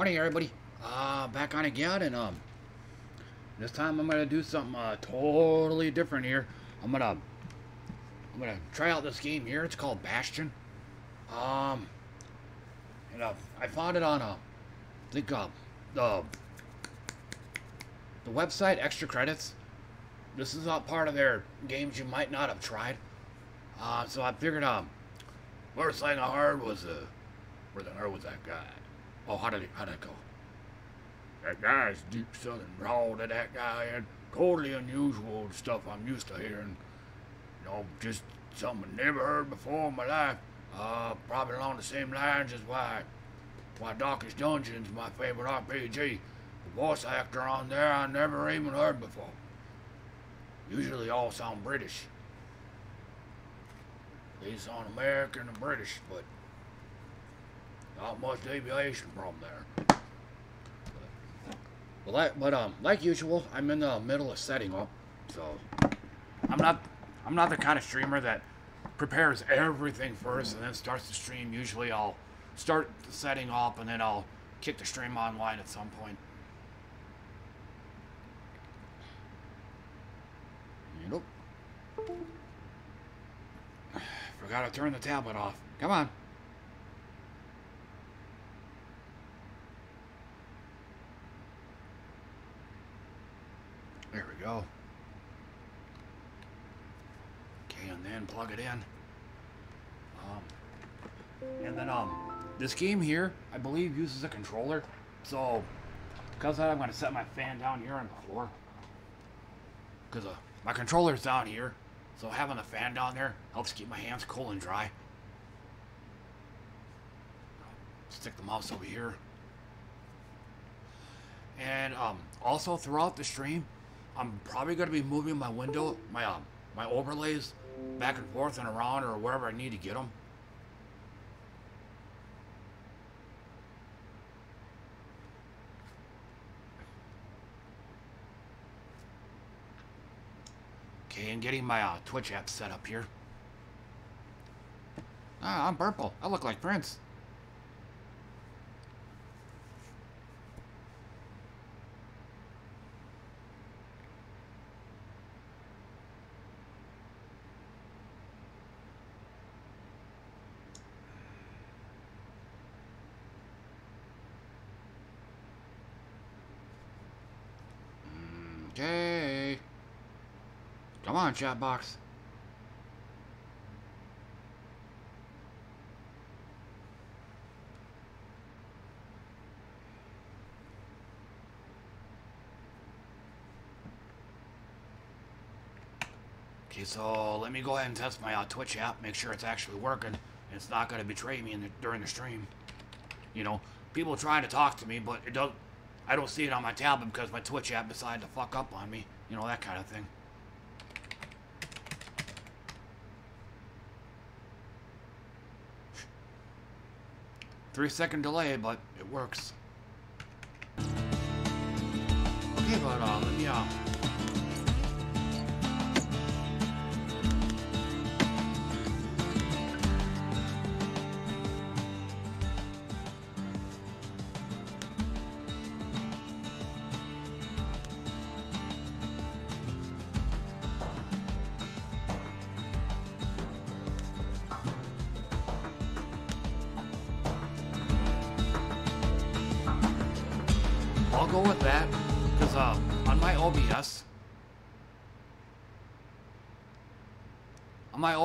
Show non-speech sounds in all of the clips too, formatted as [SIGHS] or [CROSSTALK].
Morning, everybody. Uh, back on again, and um, this time I'm gonna do something uh, totally different here. I'm gonna, I'm gonna try out this game here. It's called Bastion. Um, and uh, I found it on uh, I think uh, the the website Extra Credits. This is not part of their games you might not have tried. Uh, so I figured um, first thing I heard was uh, where the hell was that guy? Oh, how did it, how did it go? That guy's deep southern drawl to that guy had. Totally unusual stuff I'm used to hearing. You know, just something I never heard before in my life. Uh, probably along the same lines as why, why Darkest Dungeon's my favorite RPG. The voice actor on there I never even heard before. Usually all sound British. They sound American and British, but not much deviation from there. That, but um, like usual, I'm in the middle of setting up, so I'm not, I'm not the kind of streamer that prepares everything first and then starts the stream. Usually, I'll start setting up and then I'll kick the stream online at some point. Nope. [SIGHS] Forgot to turn the tablet off. Come on. There we go. Okay, and then plug it in. Um, and then um, this game here, I believe, uses a controller. So, because that, I'm going to set my fan down here on the floor. Because uh, my controller's down here. So having the fan down there helps keep my hands cool and dry. Stick the mouse over here. And um, also throughout the stream, I'm probably going to be moving my window, my um, my overlays back and forth and around or wherever I need to get them. Okay, and getting my uh, Twitch app set up here. Ah, I'm purple. I look like Prince. Okay. Come on, chat box. Okay, so let me go ahead and test my uh, Twitch app, make sure it's actually working, it's not going to betray me the, during the stream. You know, people trying to talk to me, but it don't. I don't see it on my tablet because my Twitch app decided to fuck up on me. You know, that kind of thing. Three second delay, but it works. Okay, but uh, let me uh,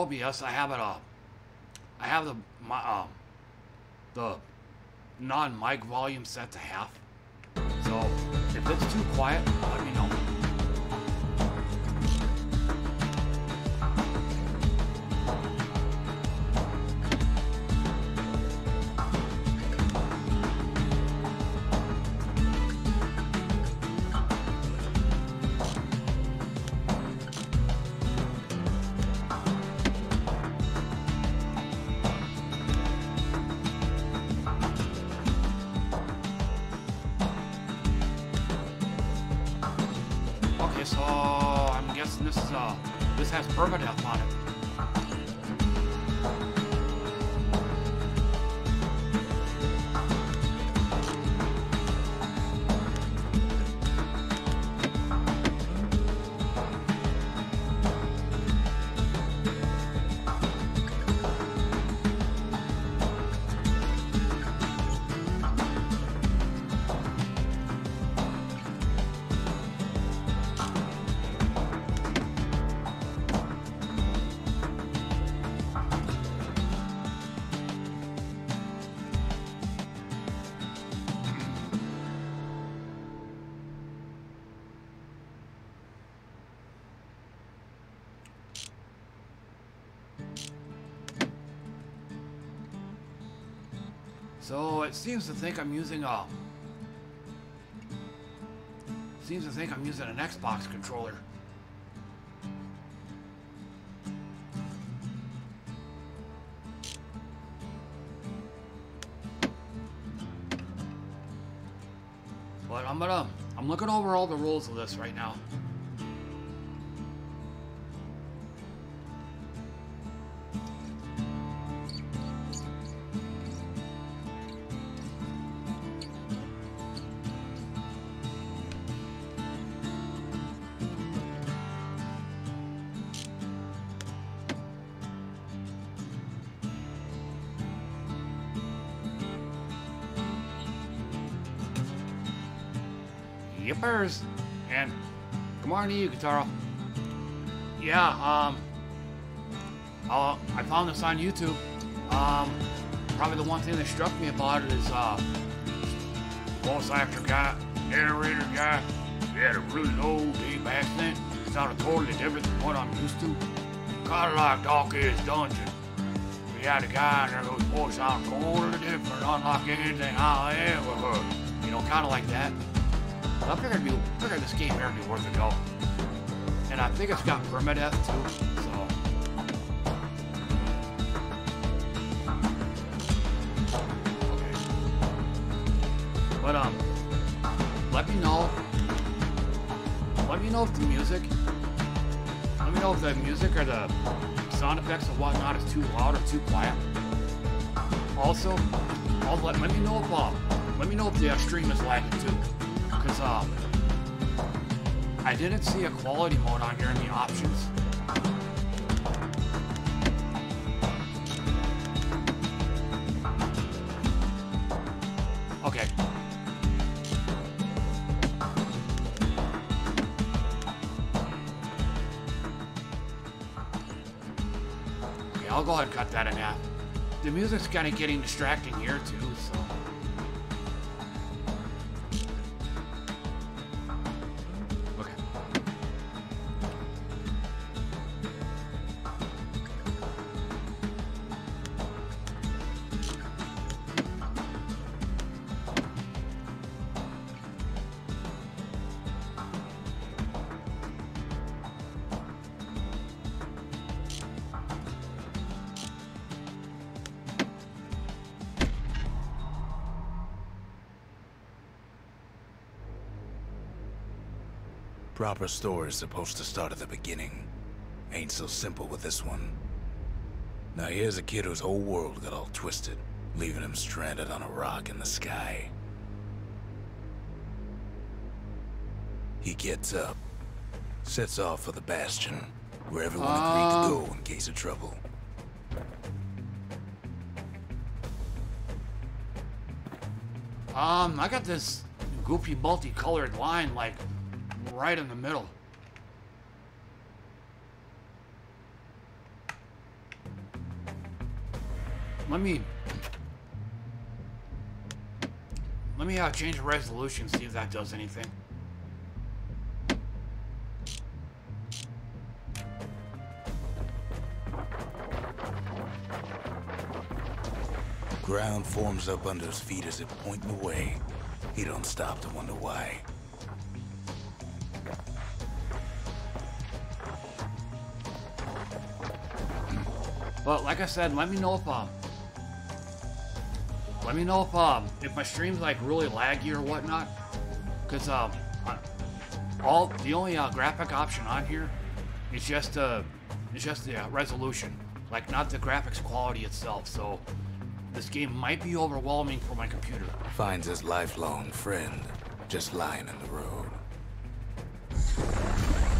OBS, I have it. Uh, I have the my uh, the non-mic volume set to half. So if it's too quiet, let me know. Seems to think I'm using a... Seems to think I'm using an Xbox controller. But I'm gonna... I'm looking over all the rules of this right now. Yippers! And good morning to you, Guitarro. Yeah, um, uh, I found this on YouTube. Um, probably the one thing that struck me about it is, uh, voice actor guy, narrator guy, he had a really low, deep accent. It Sounded totally different than what I'm used to. Kind of like Darkest Dungeon. We had a guy in there whose voice sounded totally different, unlike anything I ever heard. You know, kind of like that. I figured, be, figured this game here would be worth a go. And I think it's got permadeath too, so. But, um, let me know. Let me know if the music, let me know if the music or the sound effects and whatnot is too loud or too quiet. Also, I'll let, let me know if, uh, let me know if the uh, stream is lagging too um, I didn't see a quality mode on here in the options. Okay. Okay, I'll go ahead and cut that in half. The music's kind of getting distracting here too, Proper story is supposed to start at the beginning. Ain't so simple with this one. Now here's a kid whose whole world got all twisted, leaving him stranded on a rock in the sky. He gets up, sets off for the Bastion, where everyone agreed to go in case of trouble. Um, I got this goofy multicolored line, like, right in the middle. Let me... Let me uh, change the resolution, see if that does anything. Ground forms up under his feet as if pointing away. He don't stop to wonder why. But like I said, let me know if um, let me know if um, if my stream's like really laggy or whatnot, because um, all the only uh, graphic option on here is just uh, is just the uh, resolution, like not the graphics quality itself. So this game might be overwhelming for my computer. Finds his lifelong friend just lying in the road.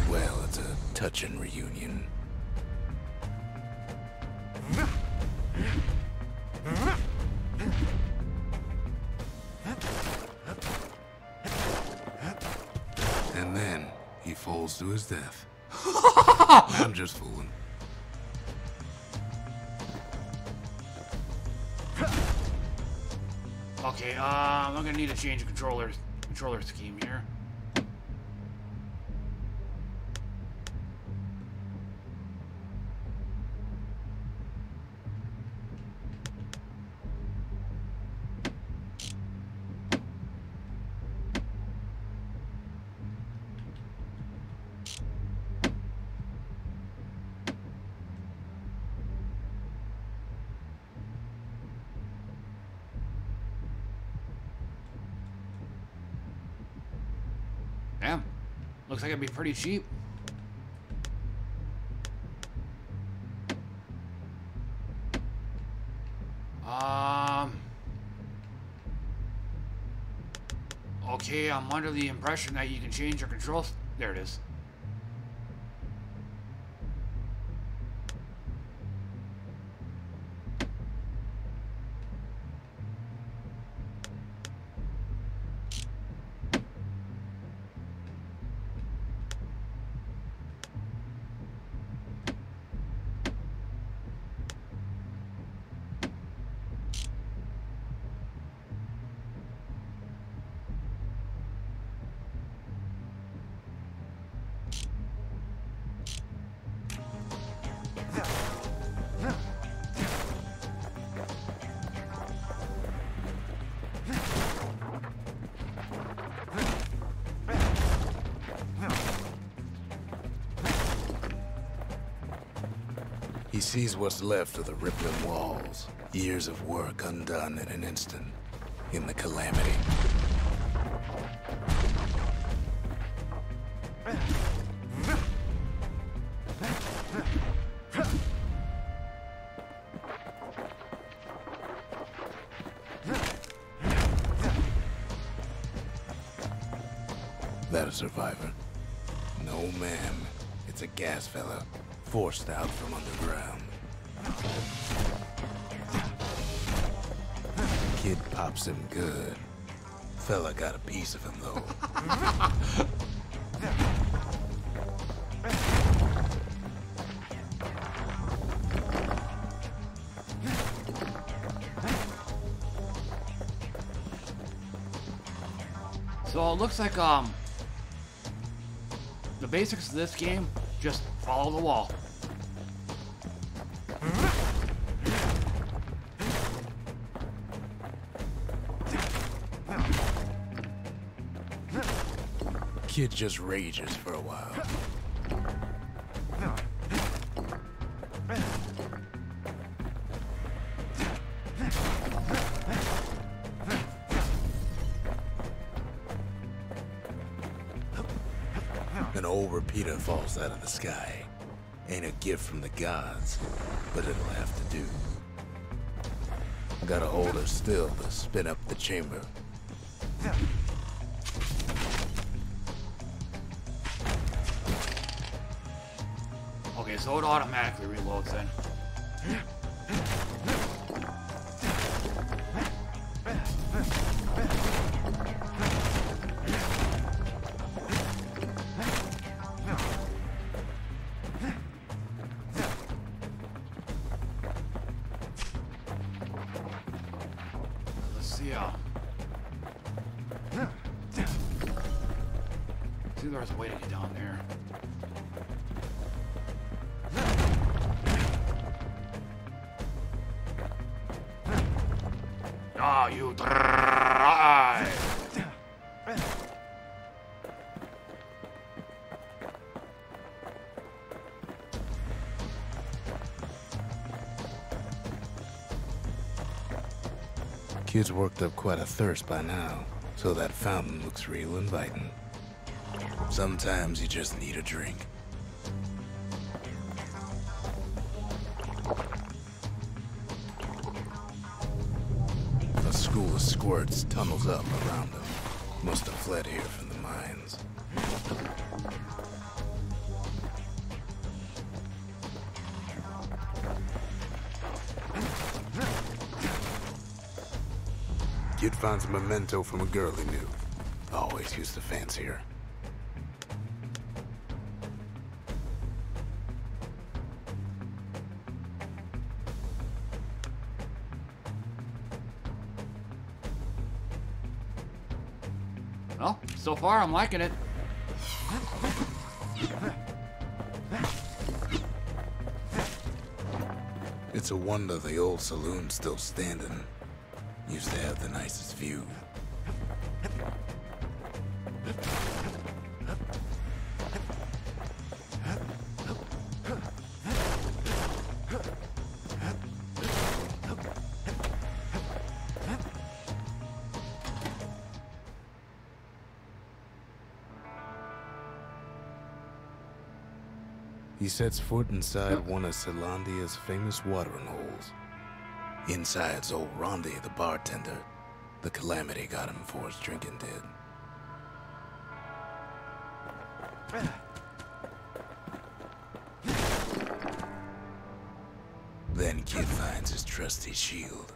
Well, it's a touching reunion. To his death. [LAUGHS] I'm just fooling. Okay, um, I'm gonna need to change the controller controller scheme here. Like it'd be pretty cheap. Um. Okay, I'm under the impression that you can change your controls. There it is. Sees what's left of the rippling walls. Years of work undone in an instant. In the calamity. That a survivor? No, ma'am. It's a gas fella, forced out from underground. Kid pops him good. Fella got a piece of him, though. So it looks like um the basics of this game just follow the wall. Kid just rages for a while. An old repeater falls out of the sky. Ain't a gift from the gods, but it'll have to do. Gotta hold her still to spin up the chamber. So it automatically reloads then. Kid's worked up quite a thirst by now, so that fountain looks real inviting. Sometimes you just need a drink. A school of squirts tunnels up around them. Must have fled here from finds a memento from a girl he knew. Always used to fancy her. Well, so far I'm liking it. It's a wonder the old saloon's still standing. Gives the head the nicest view. He sets foot inside one of Caelondia's famous watering holes. Inside's old Rondi, the bartender. The calamity got him before his drinking did. Then Kid finds his trusty shield.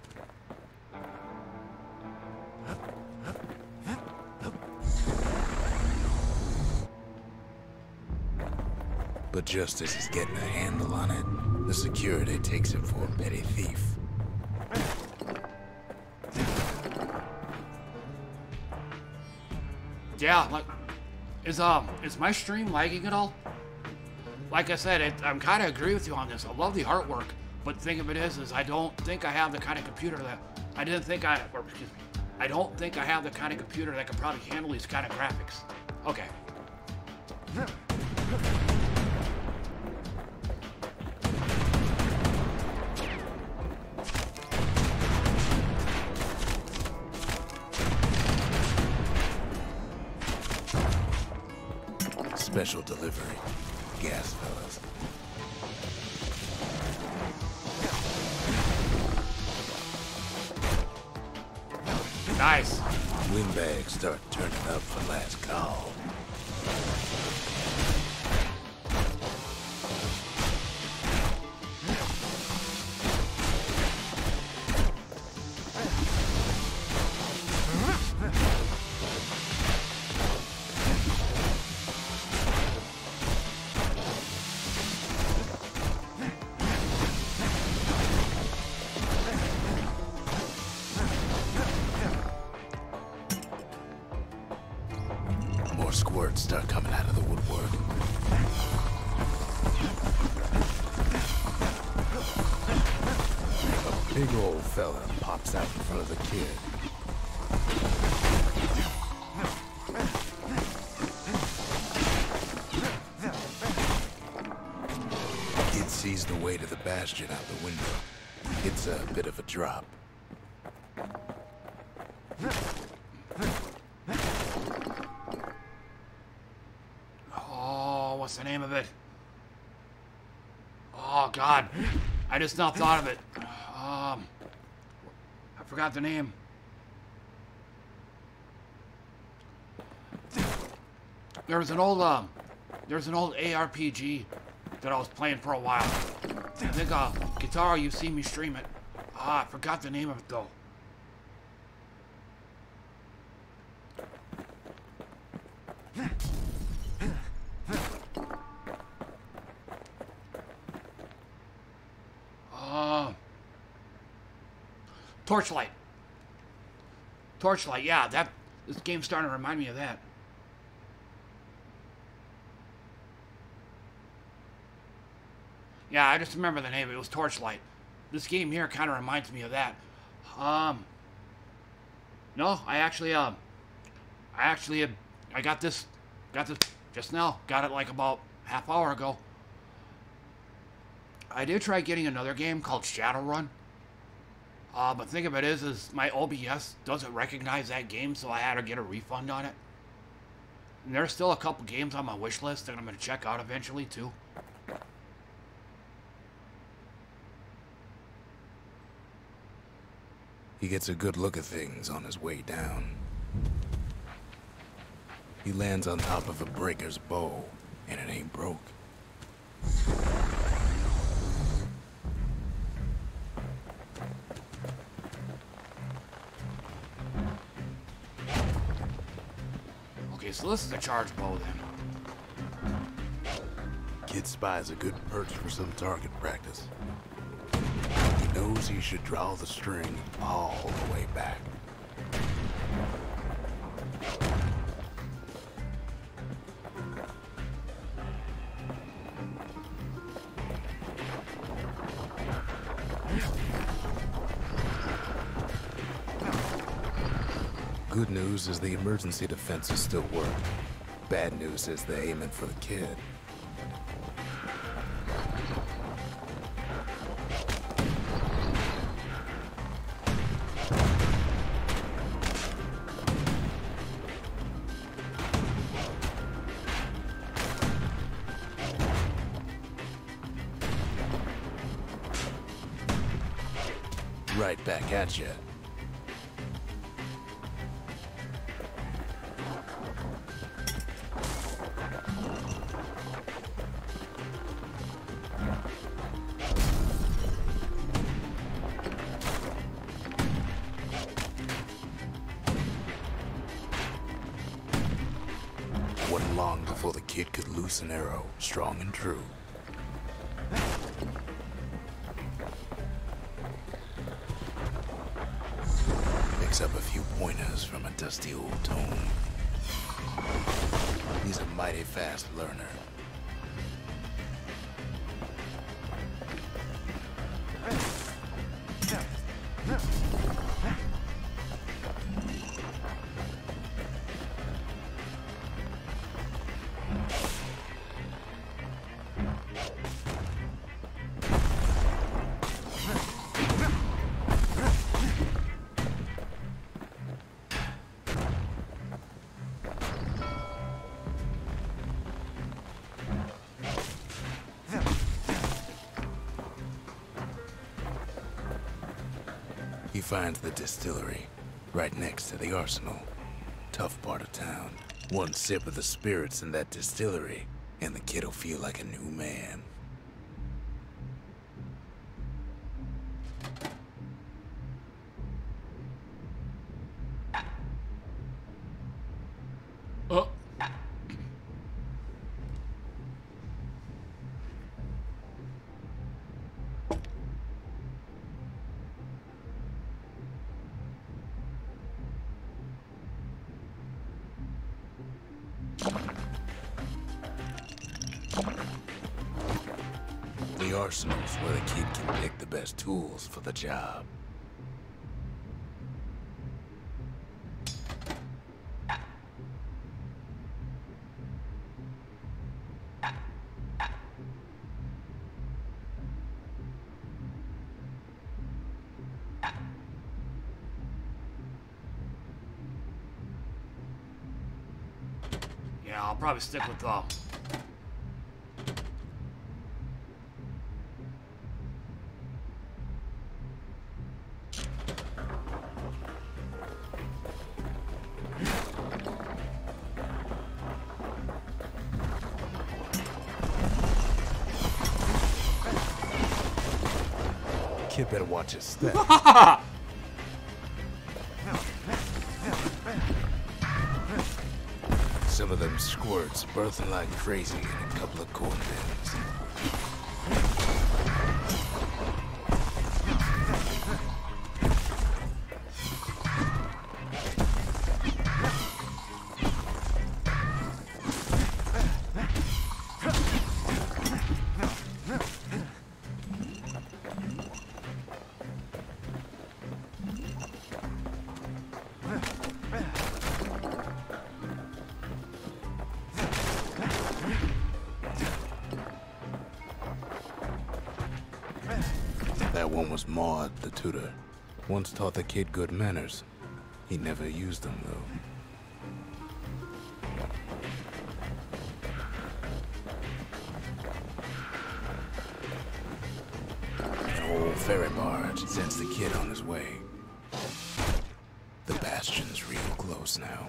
But just as he's getting a handle on it, the security takes him for a petty thief. Yeah, like, is um, is my stream lagging at all? Like I said, it, I'm kind of agree with you on this. I love the artwork, but the thing of it is, is I don't think I have the kind of computer that I didn't think I, or excuse me, I don't think I have the kind of computer that can probably handle these kind of graphics. Bastion out the window. It's a bit of a drop. Oh, what's the name of it? Oh God, I just now thought of it. Um, I forgot the name. There was an old um, there was an old ARPG that I was playing for a while. Think uh, Guitar, you've seen me stream it. Ah, I forgot the name of it though. Uh, Torchlight. Torchlight, yeah, that this game's starting to remind me of that. Yeah, I just remember the name. It was Torchlight. This game here kind of reminds me of that. Um, no, I actually, um, I actually, I got this, got this just now. Got it like about half hour ago. I did try getting another game called Shadowrun. Uh, but thing of it is, is my OBS doesn't recognize that game, so I had to get a refund on it. And there's still a couple games on my wish list that I'm going to check out eventually, too. He gets a good look at things on his way down. He lands on top of a breaker's bow, and it ain't broke. Okay, so this is a charge bow then. Kid spies a good perch for some target practice. Knows he should draw the string all the way back. Good news is the emergency defenses still work. Bad news is they're aiming for the kid. Right He finds the distillery, right next to the arsenal. Tough part of town. One sip of the spirits in that distillery, and the kid'll feel like a new job. Yeah, I'll probably stick with um. Kid better watch his step. Some of them squirts birthing like crazy in a couple of corn bins. Taught the kid good manners. He never used them, though. An old ferry barge sends the kid on his way. The bastion's real close now.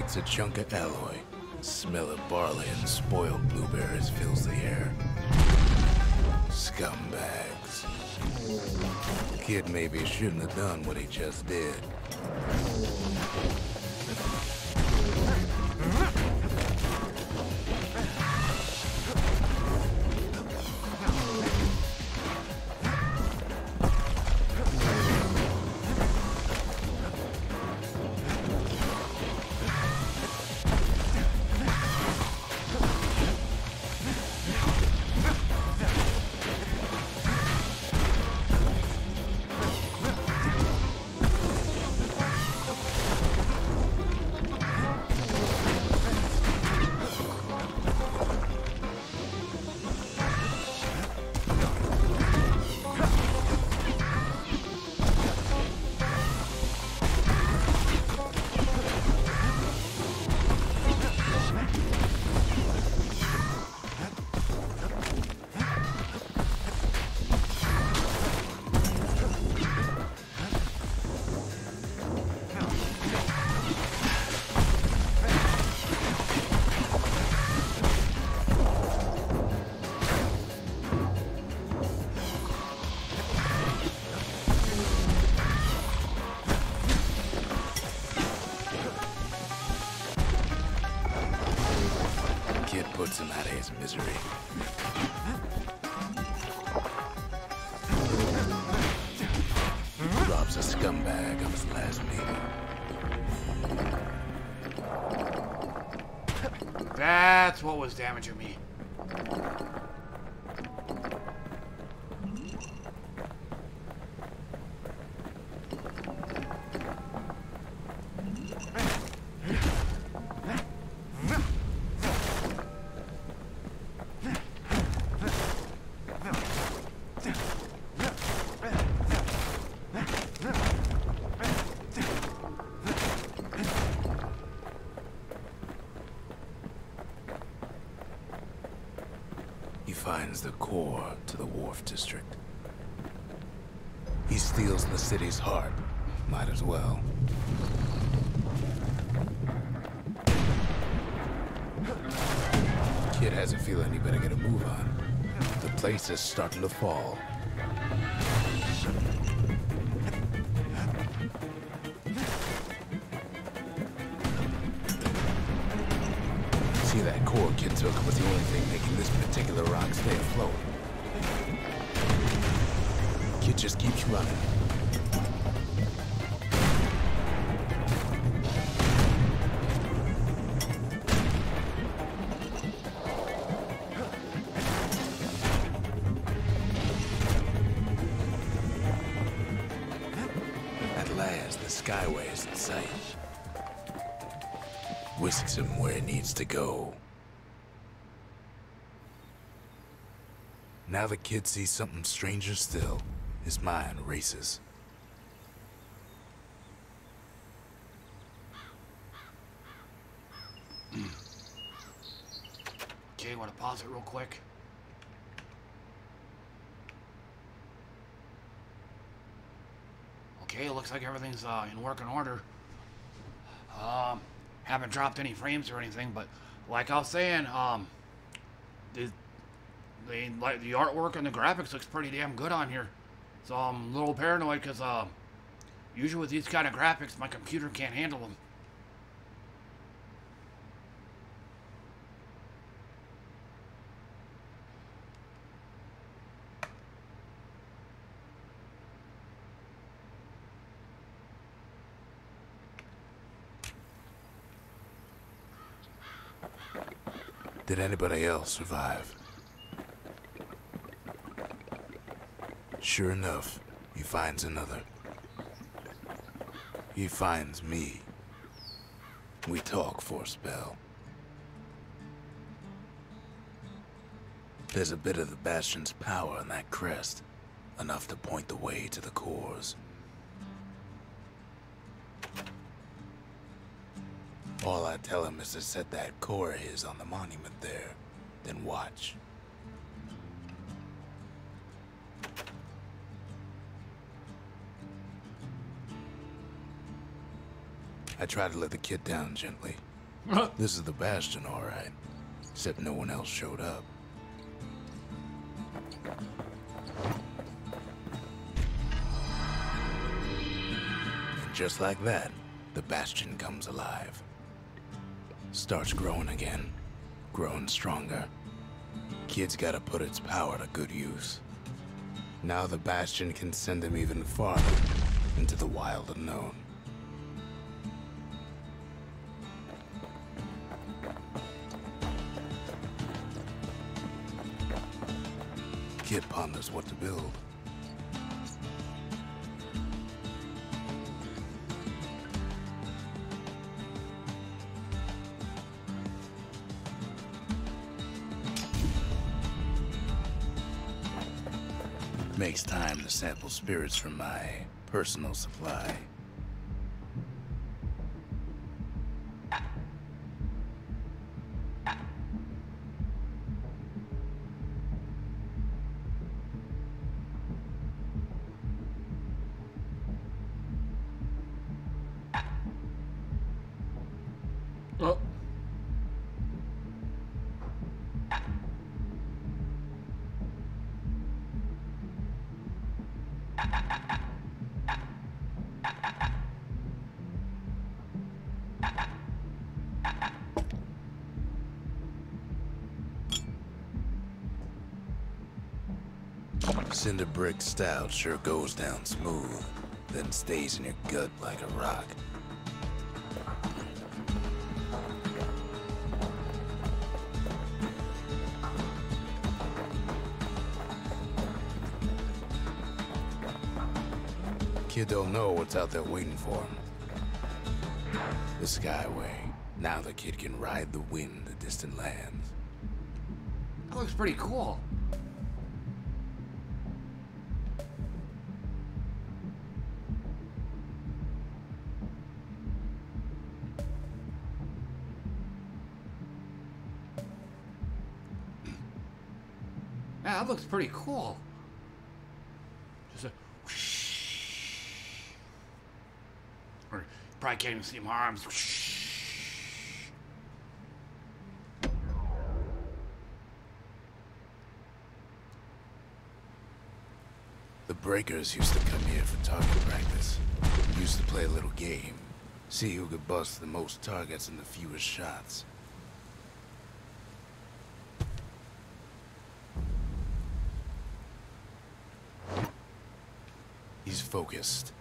Takes a chunk of alloy. Smell of barley and spoiled blueberries fills the air. Scumbags. Kid maybe shouldn't have done what he just did. What was damaging me. The city's heart. Might as well. Kid has a feeling he better get a move on. The place is starting to fall. See, that core kid took was the only thing making this particular rock stay afloat. Kid just keeps running. Now the kid sees something stranger still. His mind races. Okay, want to pause it real quick? Okay, looks like everything's uh, in working order. Um, haven't dropped any frames or anything, but like I was saying, um, the, like the artwork and the graphics looks pretty damn good on here. So I'm a little paranoid because uh, usually with these kind of graphics, my computer can't handle them. Did anybody else survive? Sure enough, he finds another. He finds me. We talk for a spell. There's a bit of the Bastion's power in that crest, enough to point the way to the cores. All I tell him is to set that core of his on the monument there, then watch. I try to let the kid down gently. [LAUGHS] This is the Bastion, all right. Except no one else showed up. And just like that, the Bastion comes alive. Starts growing again, growing stronger. Kid's gotta put its power to good use. Now the Bastion can send him even farther into the wild unknown. Kid ponders what to build. Makes time to sample spirits from my personal supply. Brick stout sure goes down smooth, then stays in your gut like a rock. Kid don't know what's out there waiting for him. The Skyway. Now the kid can ride the wind to distant lands. That looks pretty cool. Pretty cool. Just a whoosh. Or probably can't even see my arms. Whoosh. The Breakers used to come here for target practice. Used to play a little game. See who could bust the most targets and the fewest shots. He's focused.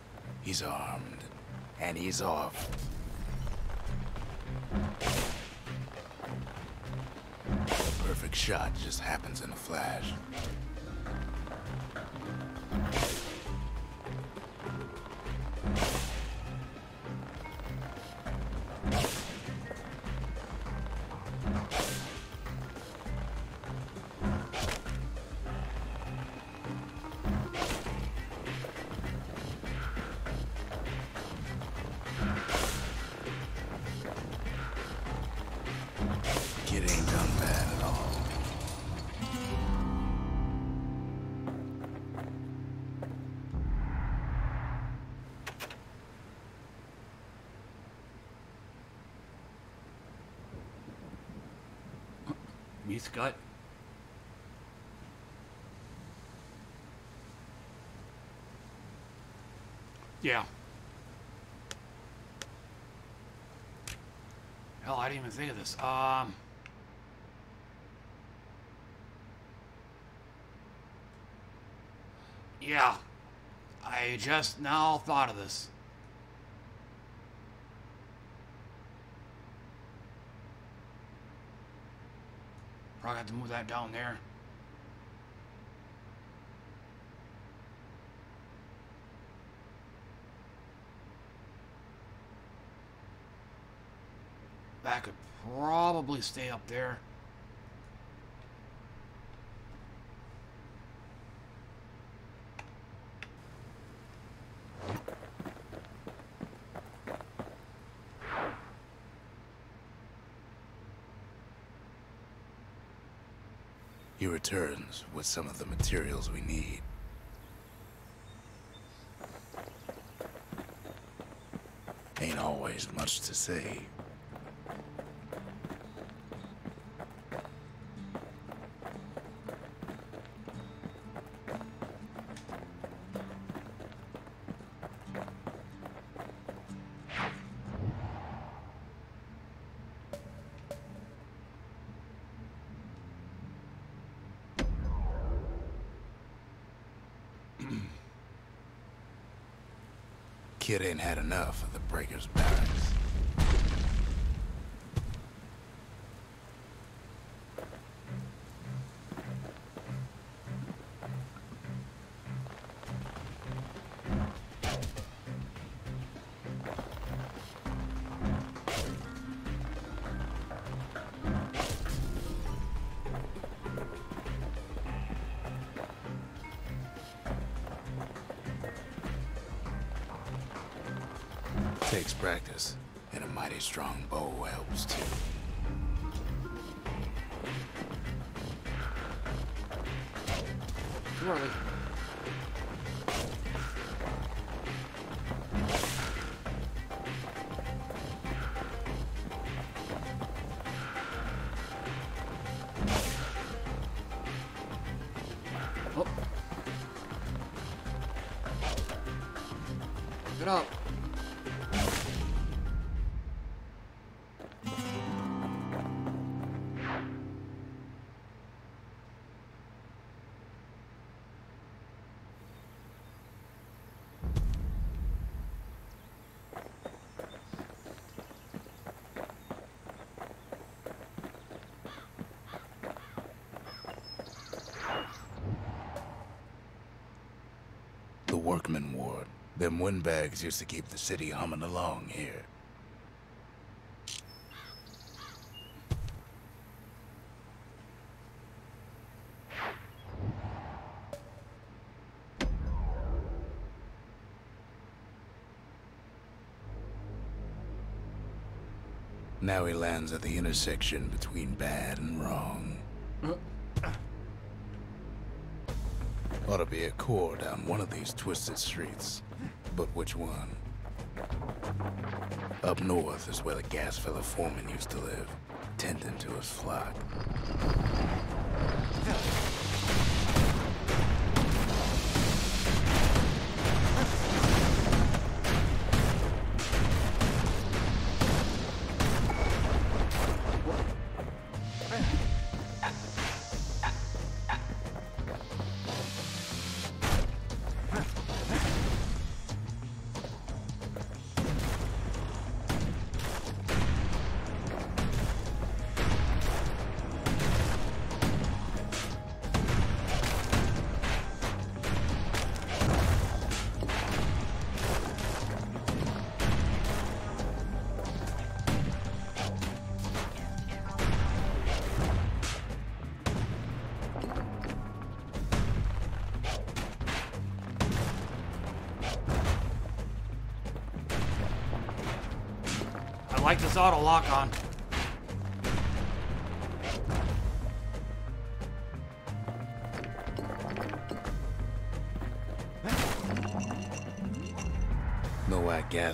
He's armed. And he's off. Perfect shot just happens in a flash. Think of this. Um. Yeah. I just now thought of this. Probably have to move that down there. That could stay up there. He returns with some of the materials we need. Ain't always much to say. Kid ain't had enough of the Breaker's barracks. Workman ward. Them windbags used to keep the city humming along here. Now he lands at the intersection between bad and wrong. Be a core down one of these twisted streets. But which one? Up north is where the gas fella foreman used to live, tending to his flock.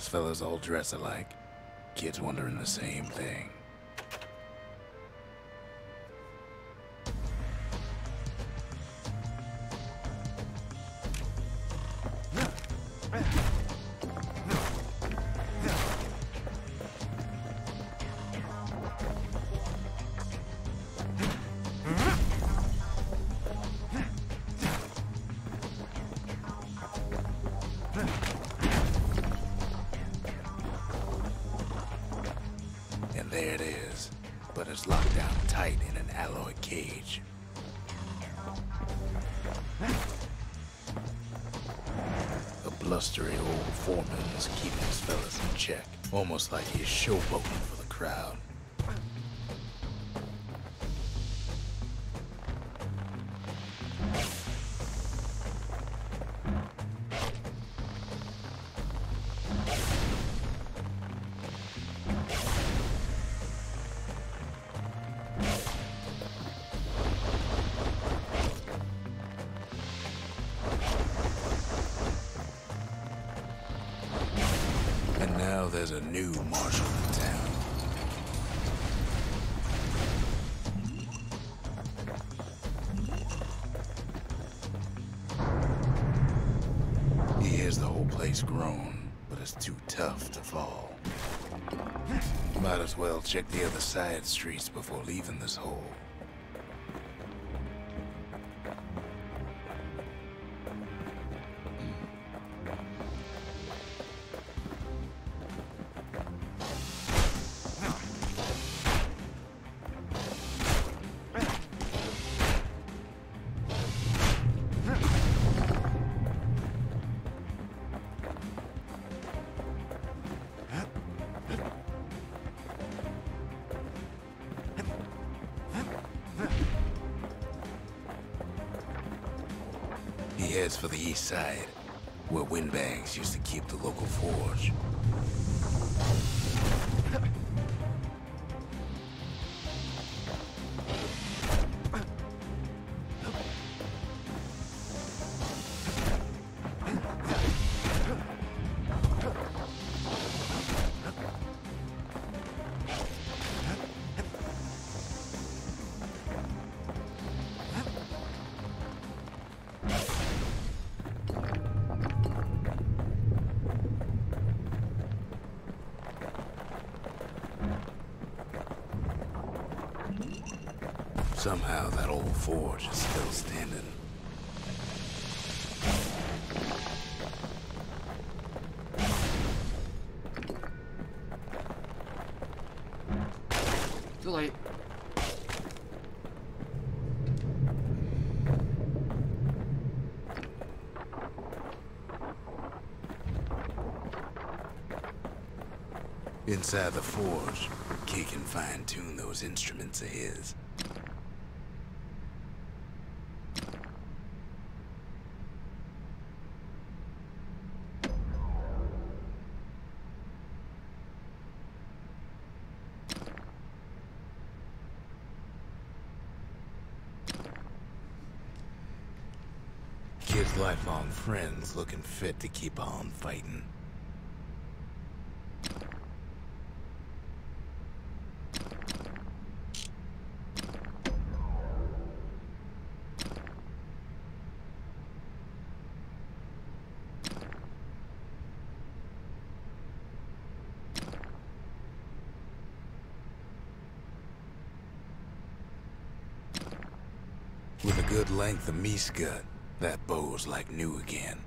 Gas fellas all dress alike. Kids wondering the same thing. Like he's check the other side streets before leaving this hole. Side, where Windbags used to keep the local forge. Forge is still standing. Too late. Inside the forge, Key can fine-tune those instruments of his. Lifelong friends looking fit to keep on fighting. With a good length of meat gut, that bow's like new again.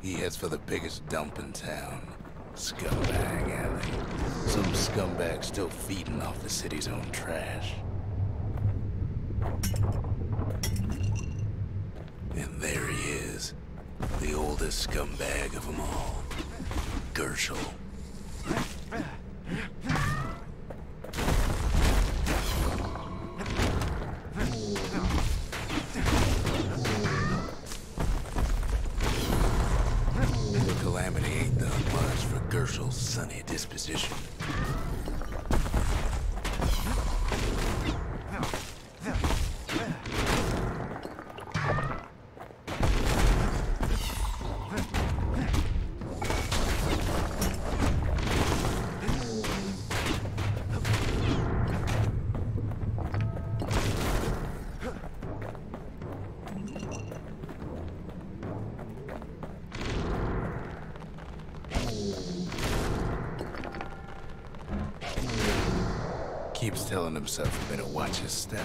He heads for the biggest dump in town. Scumbag Alley. Some scumbag still feeding off the city's own trash. And there he is. The oldest scumbag of them all. Gershel. Himself better watch his step.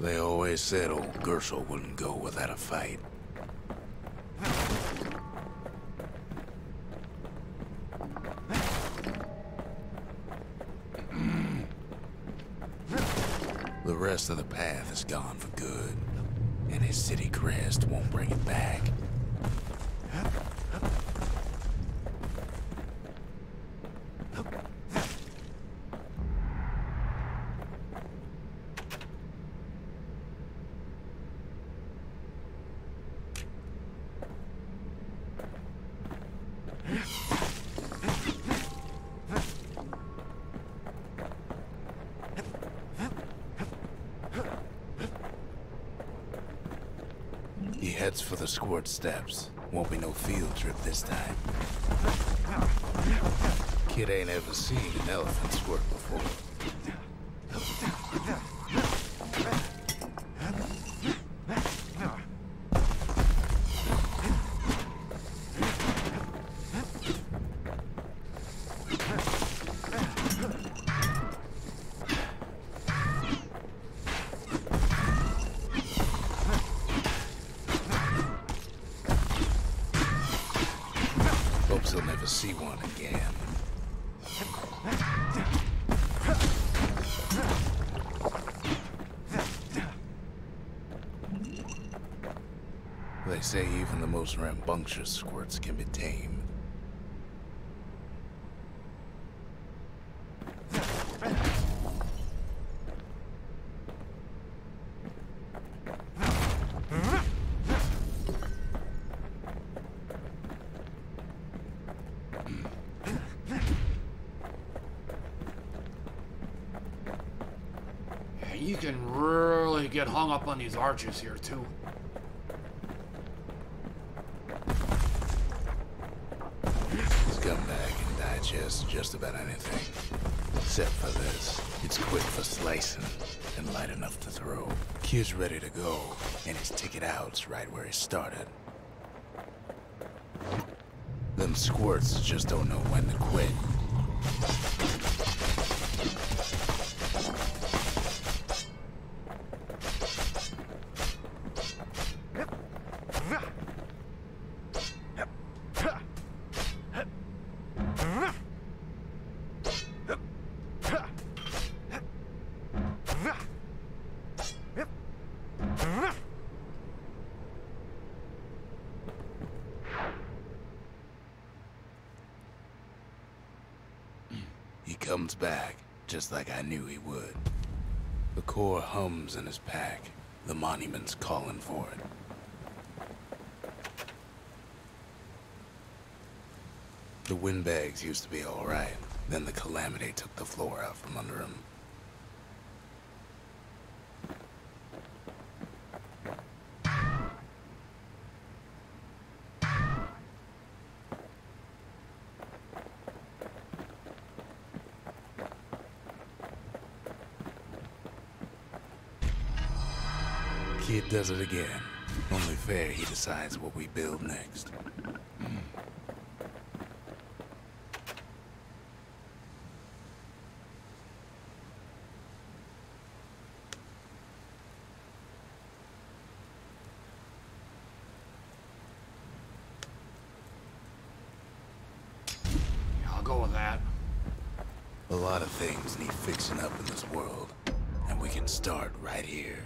They always said old Gershel wouldn't go without a fight. The rest of the path is gone for good, and his city crest won't bring it back. He heads for the squirt steps. Won't be no field trip this time. Kid ain't ever seen an elephant squirt before. Rambunctious squirts can be tamed. You can really get hung up on these arches here, too. Just about anything. Except for this. It's quick for slicing and light enough to throw. Kid's ready to go, and his ticket out's right where he started. Them squirts just don't know when to quit. Windbags used to be alright. Then the calamity took the floor out from under him. Kid does it again. Only fair he decides what we build next. Yeah, I'll go with that. A lot of things need fixing up in this world, and we can start right here.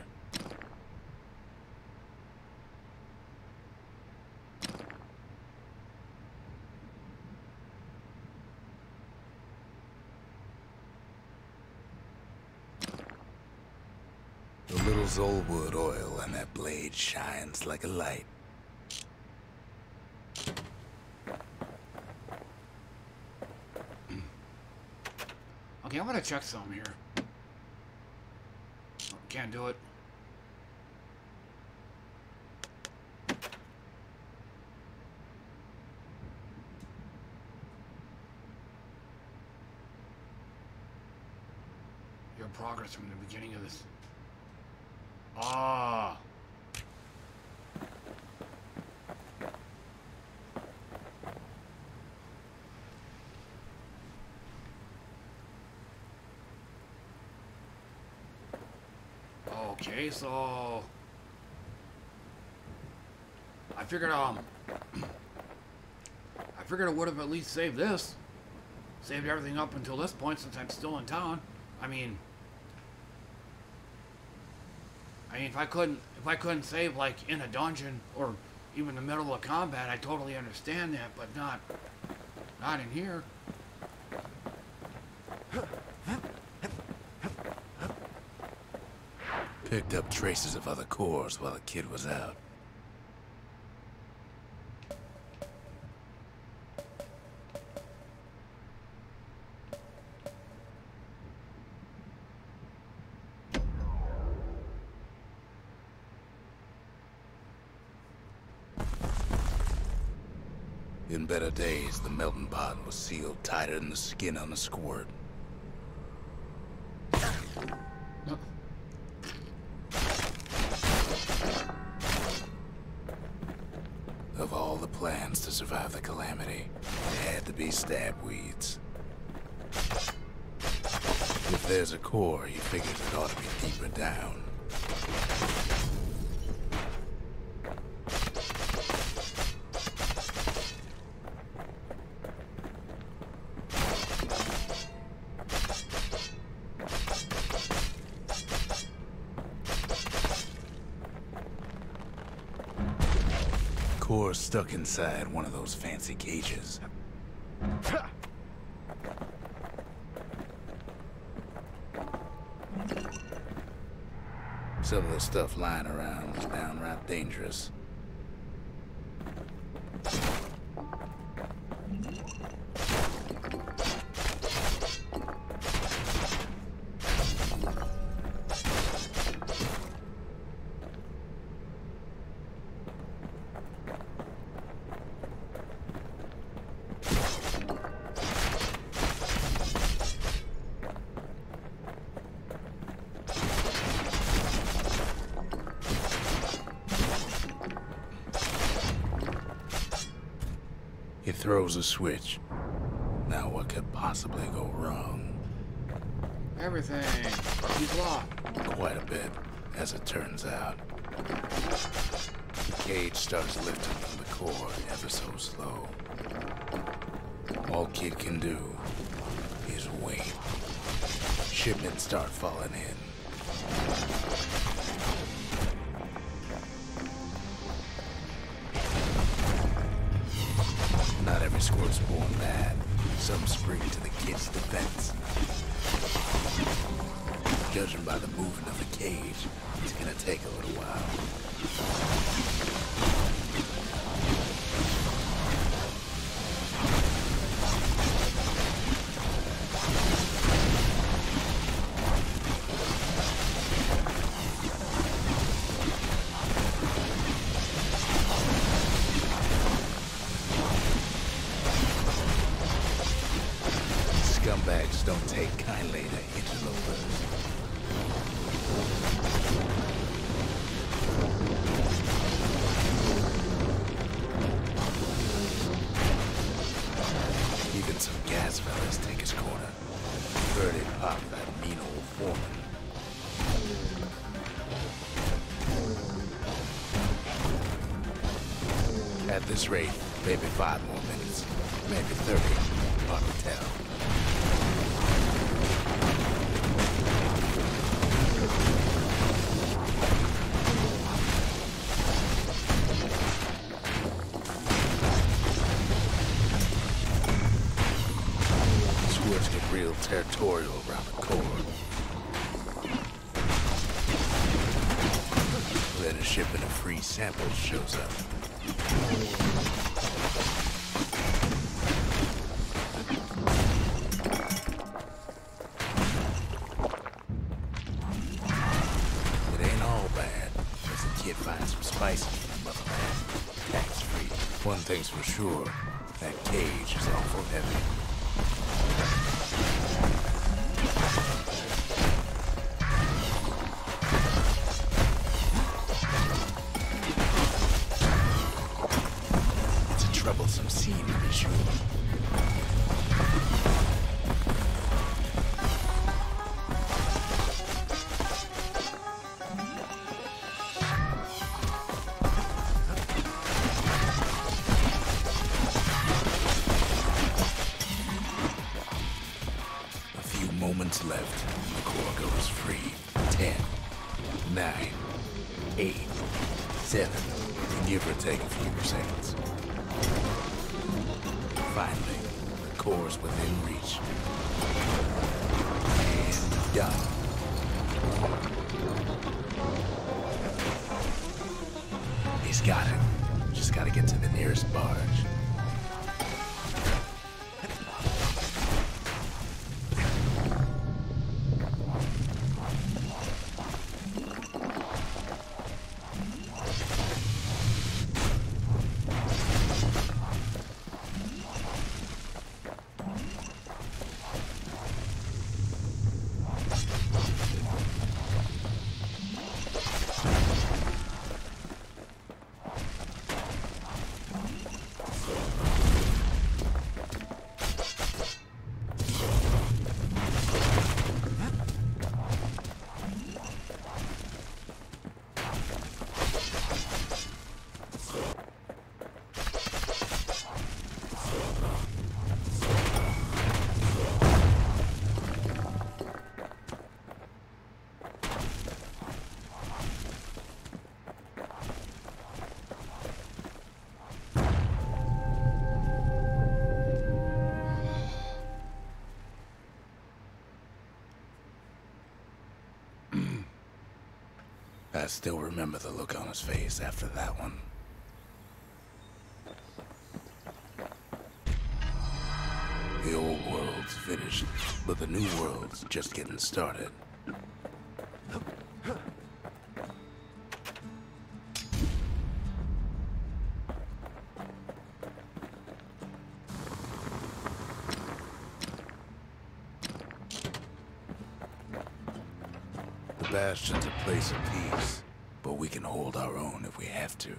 The little Zolwood oil and that blade shines like a light. Okay, I'm gonna check some here. Oh, can't do it. Your progress from the beginning of this. Ah. Okay, so I figured um [CLEARS THROAT] I figured I would have at least saved this. Saved everything up until this point since I'm still in town. I mean I mean if I couldn't if I couldn't save like in a dungeon or even the middle of combat, I totally understand that, but not not in here. Picked up traces of other cores while the kid was out. In better days, the melting pot was sealed tighter than the skin on a squirt. Inside one of those fancy cages. Some of the stuff lying around is downright dangerous. Throws a switch. Now what could possibly go wrong? Everything. He's locked. Quite a bit, as it turns out. The cage starts lifting from the core ever so slow. All Kid can do is wait. Shipments start falling in. Cage, rate, thing's for sure, that cage is awful heavy. Got it. Just gotta get to the nearest barge. I still remember the look on his face after that one. The old world's finished, but the new world's just getting started. But we can hold our own if we have to.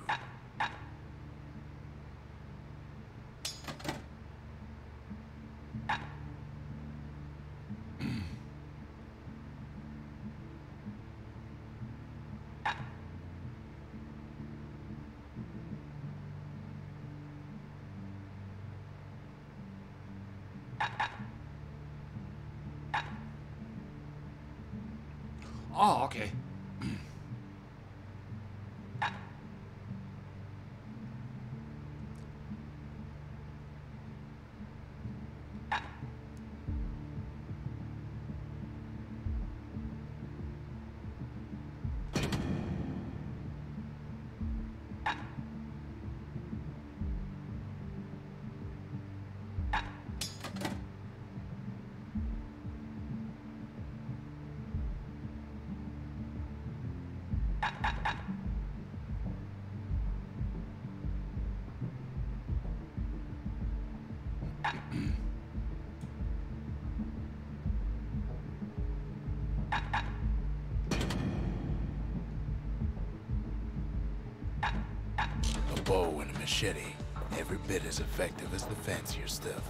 Machete, every bit as effective as the fancier stuff.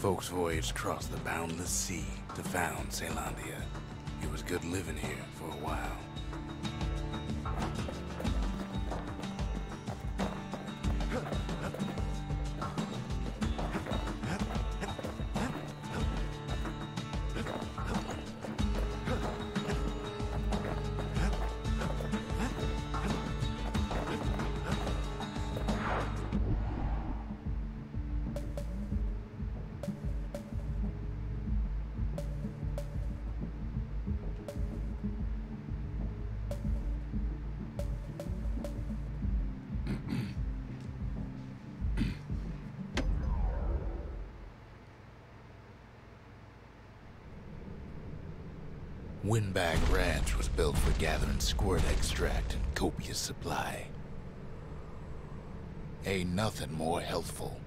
Folks voyaged across the boundless sea to found Caelondia. It was good living here for a while. Windbag Ranch was built for gathering squirt extract in copious supply. Ain't nothing more healthful.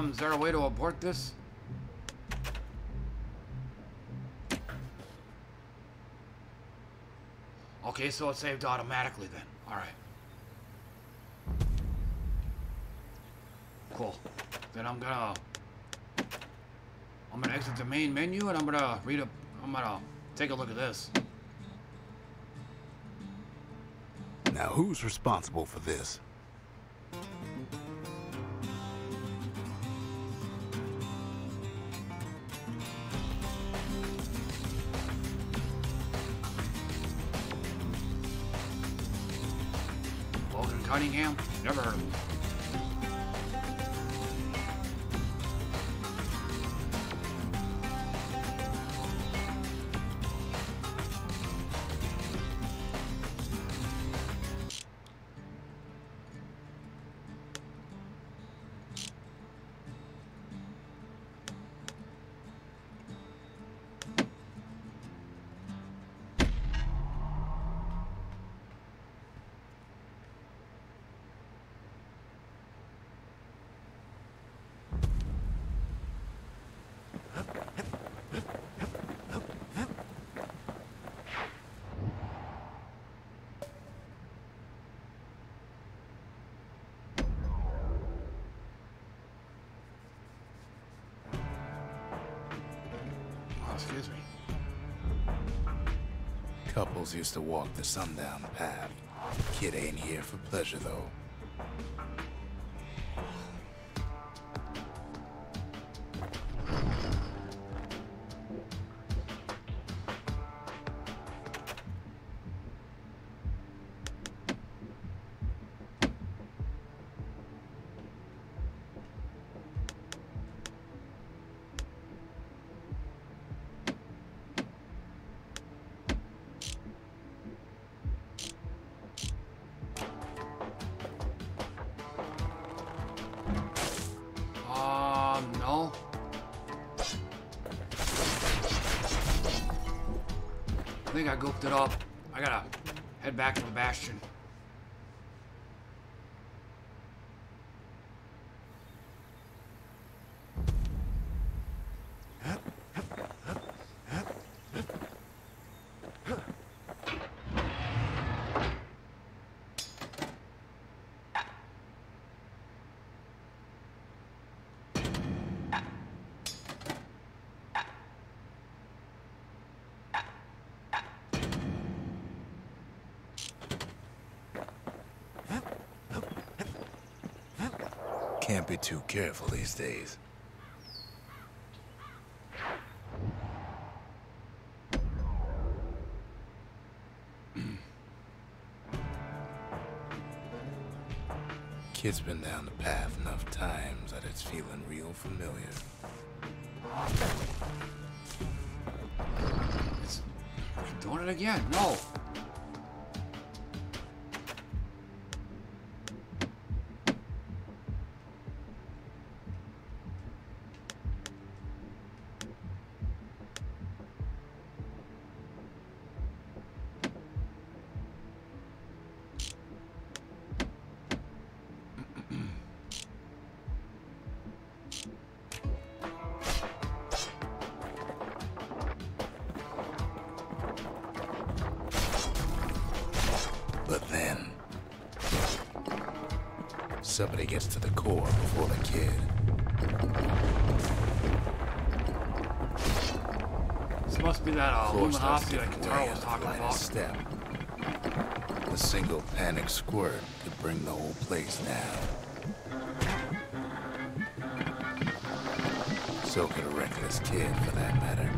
Um, is there a way to abort this? Okay, so it saved automatically then. Alright. Cool. Then I'm gonna... I'm gonna exit the main menu and I'm gonna read a... I'm gonna take a look at this. Now, who's responsible for this? Used to walk the sundown path. Kid ain't here for pleasure, though. Gooped it up. I gotta head back to the Bastion. Can't be too careful these days. [CLEARS THROAT] Kid's been down the path enough times that it's feeling real familiar. It's doing it again. No. That Floor starts that Katara was talking about. step. A single panic squirt could bring the whole place down. So could a reckless kid, for that matter.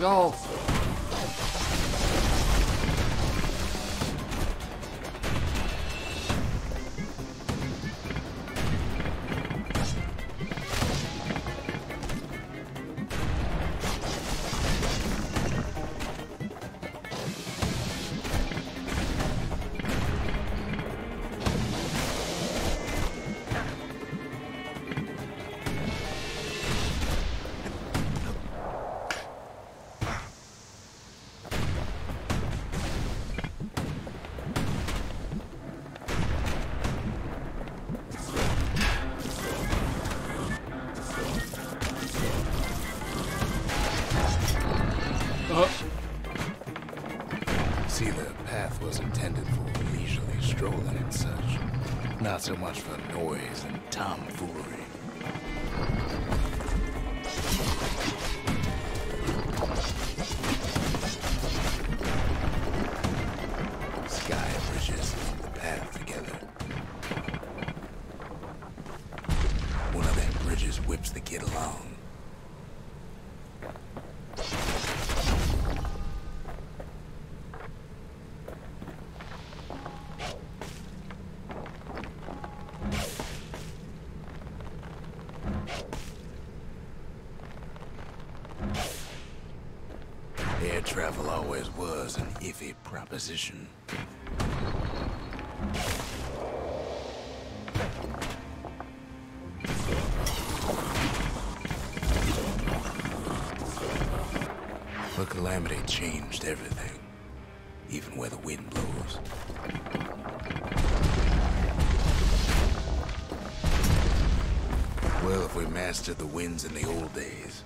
Go. Uh, See, the path was intended for leisurely strolling and such. Not so much for noise and tomfoolery. Changed everything, even where the wind blows. Well, if we mastered the winds in the old days,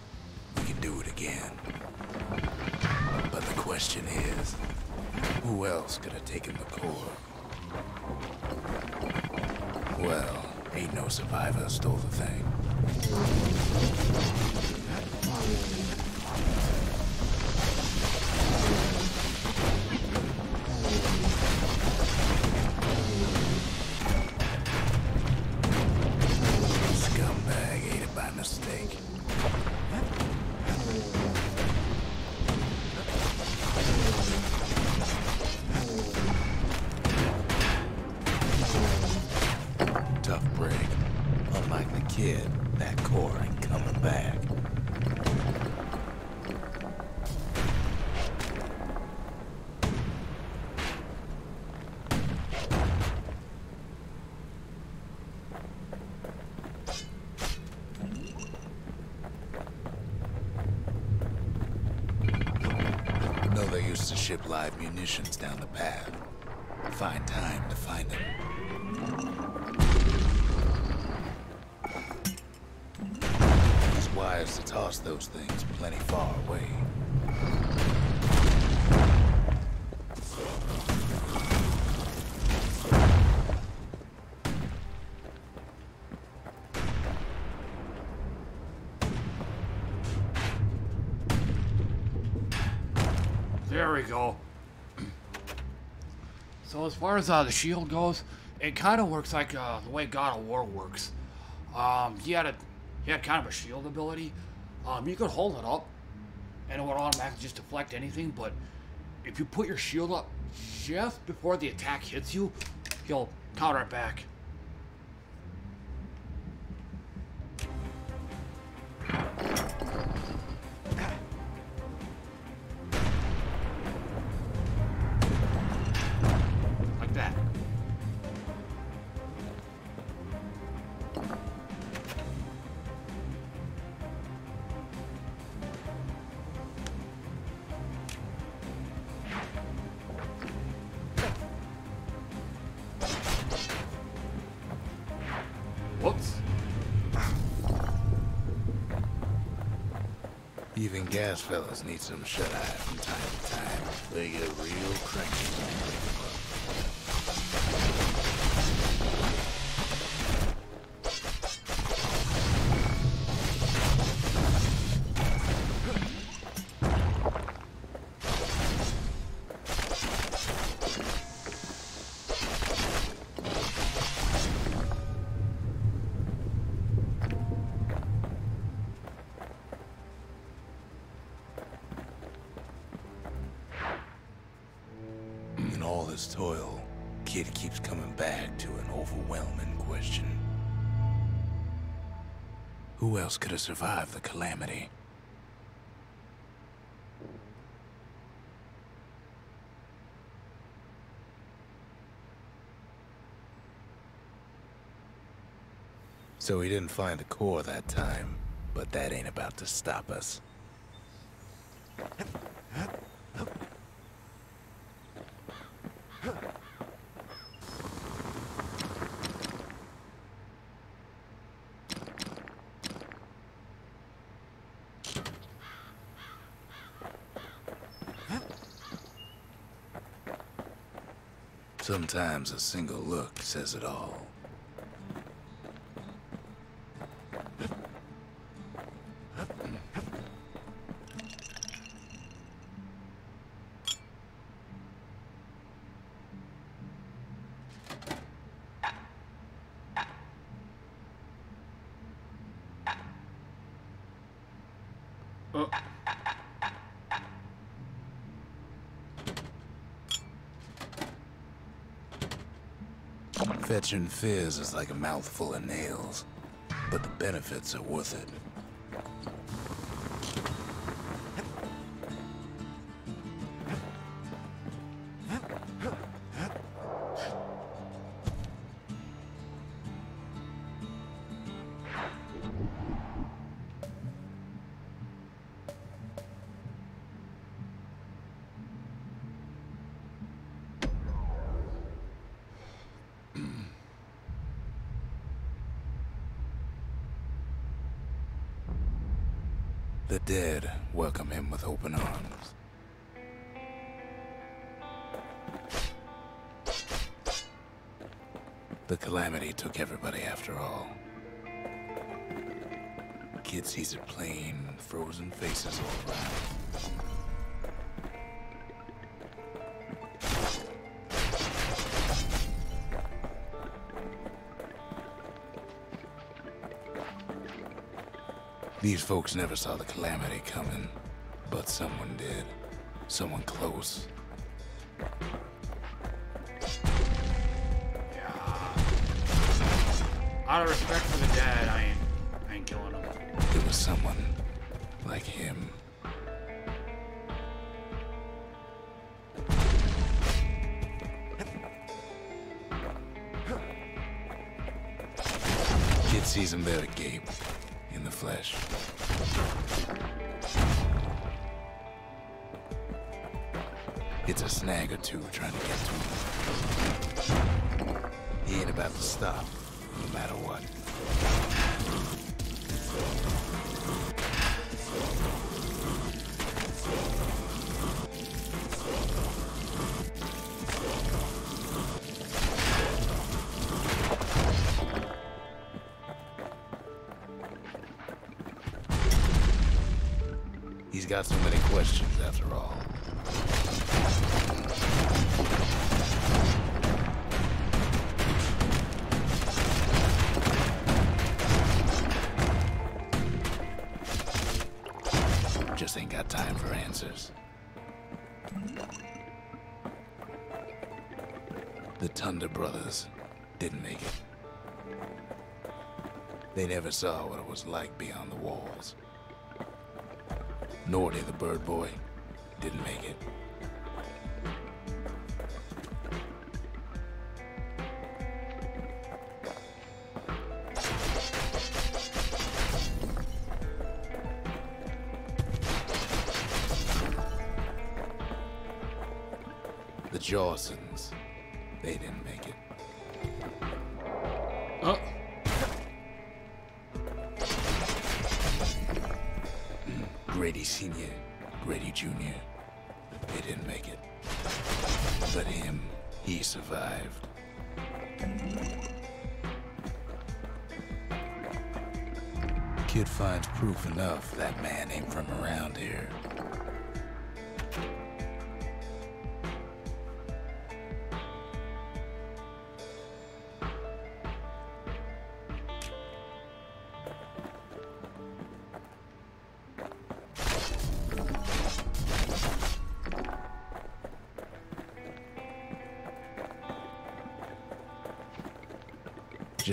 we can do it again. But the question is, who else could have taken the core? Well, ain't no survivor stole know to ship live munitions down the path. We go. So as far as uh, the shield goes, it kind of works like uh, the way God of War works. Um, he had a he had kind of a shield ability. Um, you could hold it up, and it would automatically just deflect anything. But if you put your shield up just before the attack hits you, he'll counter it back. Gas fellas need some shut-eye from time to time. They get real cranky. Else could have survived the calamity? So we didn't find the core that time, but that ain't about to stop us. Sometimes a single look says it all. Fetching fizz is like a mouthful of nails, but the benefits are worth it. The dead welcome him with open arms. The calamity took everybody after all. Kid sees it plain, frozen faces all around. These folks never saw the calamity coming, but someone did. Someone close. Out of respect for Thunder brothers didn't make it. They never saw what it was like beyond the walls. Nor did the bird boy, didn't make it.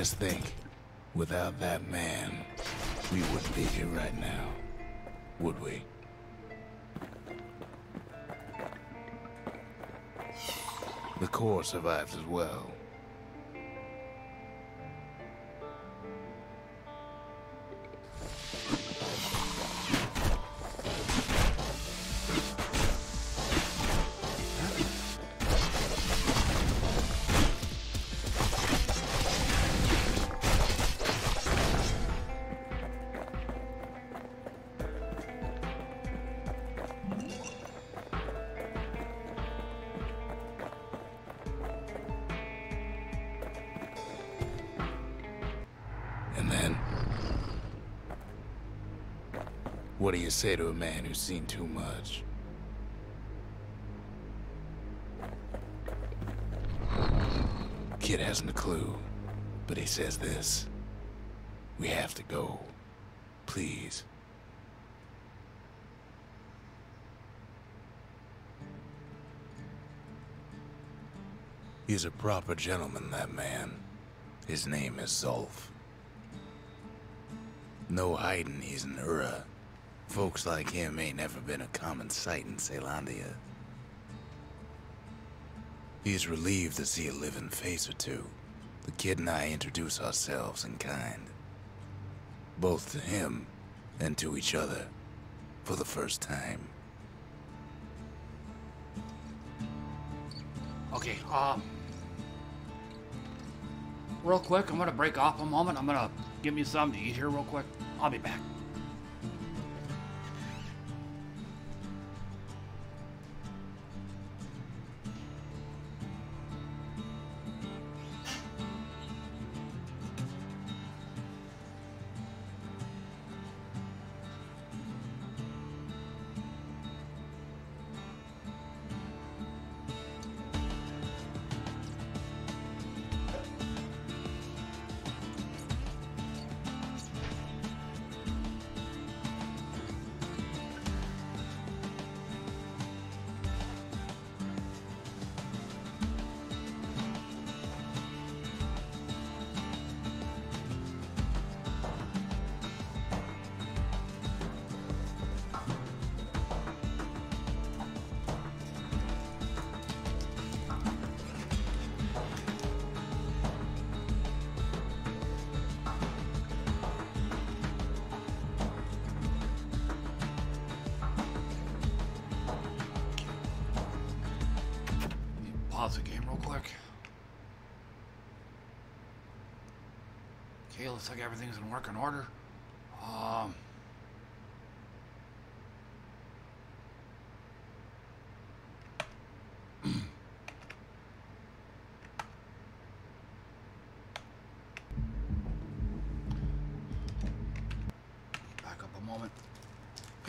Just think, without that man, we wouldn't be here right now, would we? The core survives as well. You say to a man who's seen too much? Kid hasn't a clue, but he says this. We have to go. Please. He's a proper gentleman, that man. His name is Zulf. No hiding he's an Ura. Folks like him ain't never been a common sight in Caelondia. He's relieved to see a living face or two. The kid and I introduce ourselves in kind. Both to him and to each other. For the first time. Okay, um. Real quick, I'm gonna break off a moment. I'm gonna give me something to eat here, real quick. I'll be back.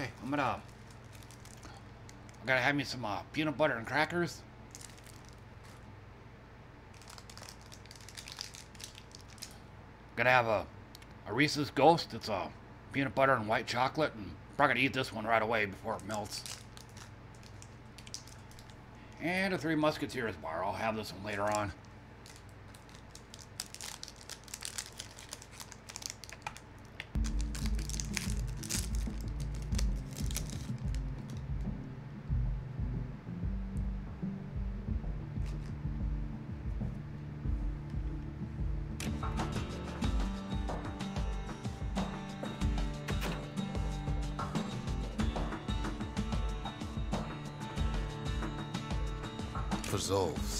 Okay, I'm gonna. I gotta have me some uh, peanut butter and crackers. Gonna have a, a Reese's Ghost. It's a peanut butter and white chocolate, and probably gonna eat this one right away before it melts. And a Three Musketeers bar. I'll have this one later on.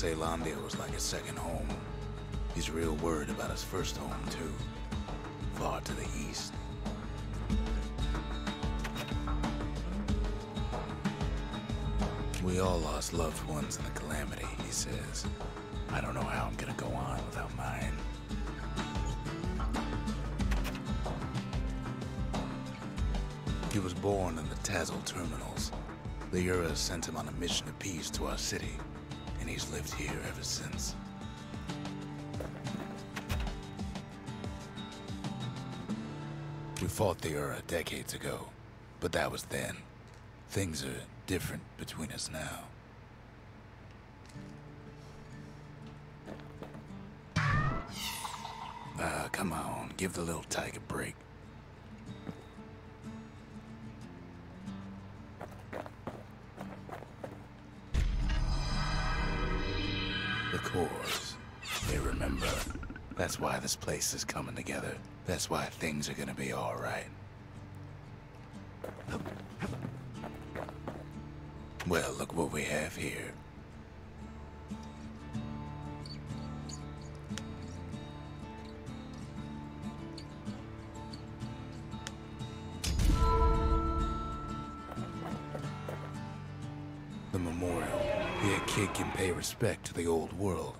Caelondia was like a second home. He's real worried about his first home, too. Far to the east. We all lost loved ones in the calamity, he says. I don't know how I'm gonna go on without mine. He was born in the Tazal terminals. The Ura sent him on a mission of peace to our city, he's lived here ever since. We fought the Ura decades ago, but that was then. Things are different between us now. Ah, come on. Give the little tiger a break. Place is coming together. That's why things are gonna be alright. Well, look what we have here. The memorial. Here, kid can pay respect to the old world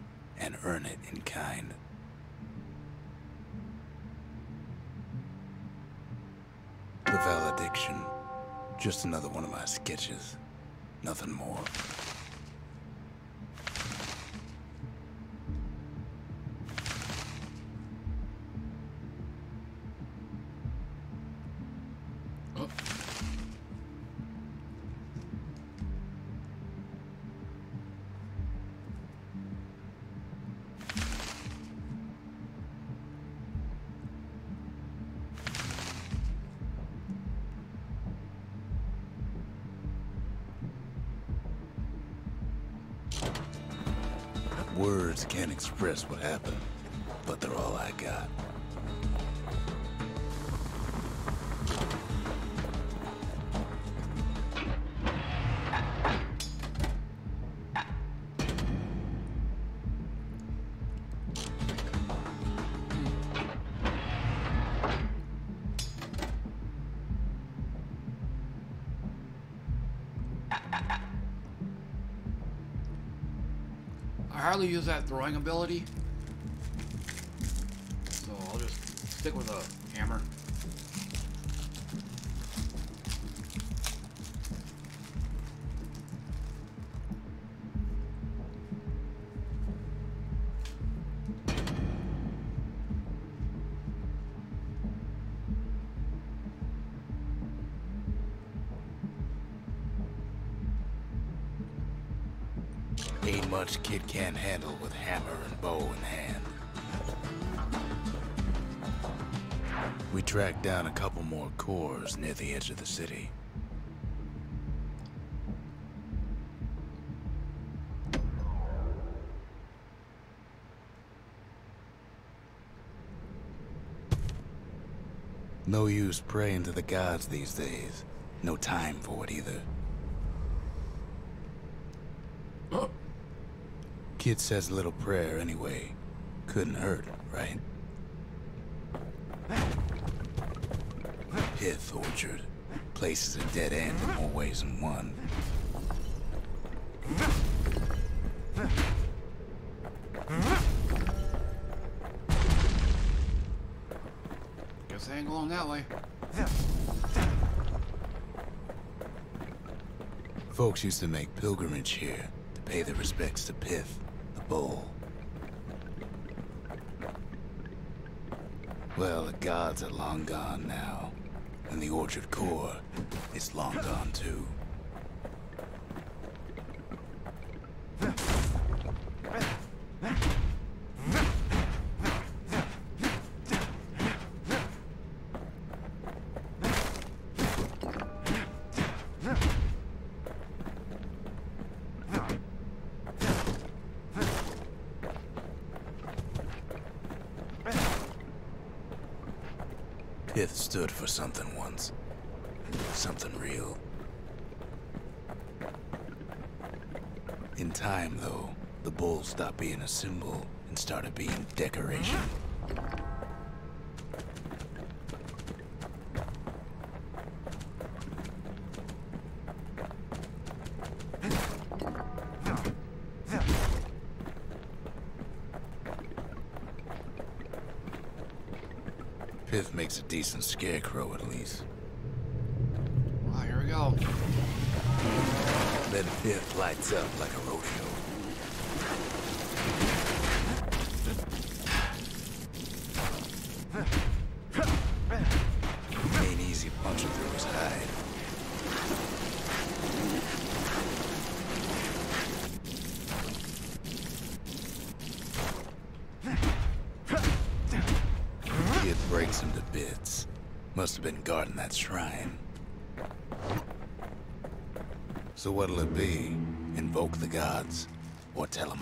Just another one of my sketches. Nothing more. Express what I hardly use that throwing ability. Down a couple more cores near the edge of the city. No use praying to the gods these days. No time for it either. [COUGHS] Kid says a little prayer anyway. Couldn't hurt, right? Orchard. Place is a dead end in more ways than one. Guess I ain't going that way. Folks used to make pilgrimage here to pay their respects to Pyth, the bull. Well, the gods are long gone now, and the Orchard Core is long gone too. Time, though, the bull stopped being a symbol and started being decoration. Pyth makes a decent scarecrow, at least. Ah, here we go. Then Pyth lights up like a rodeo. The gods? Or tell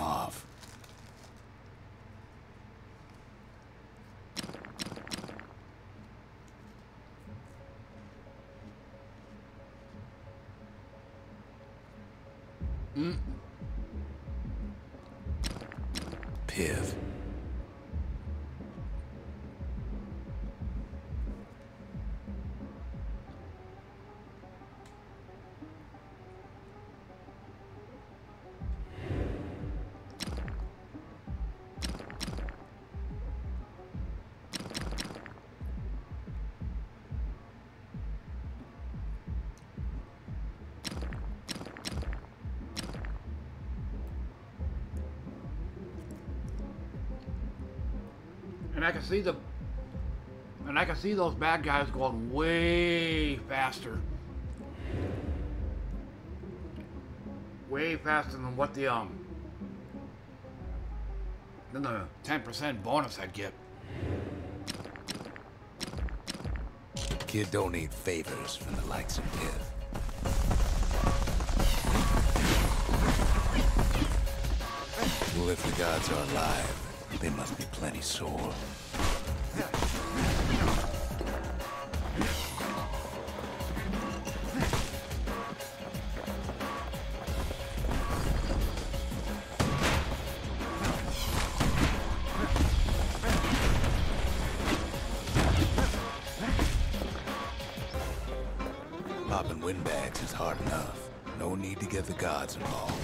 I can see the and I can see those bad guys going way faster. Way faster than what the um than the 10% bonus I'd get. Kid don't need favors from the likes of Pyth. Well, if the gods are alive, they must be plenty sore. Hard enough. No need to get the gods involved.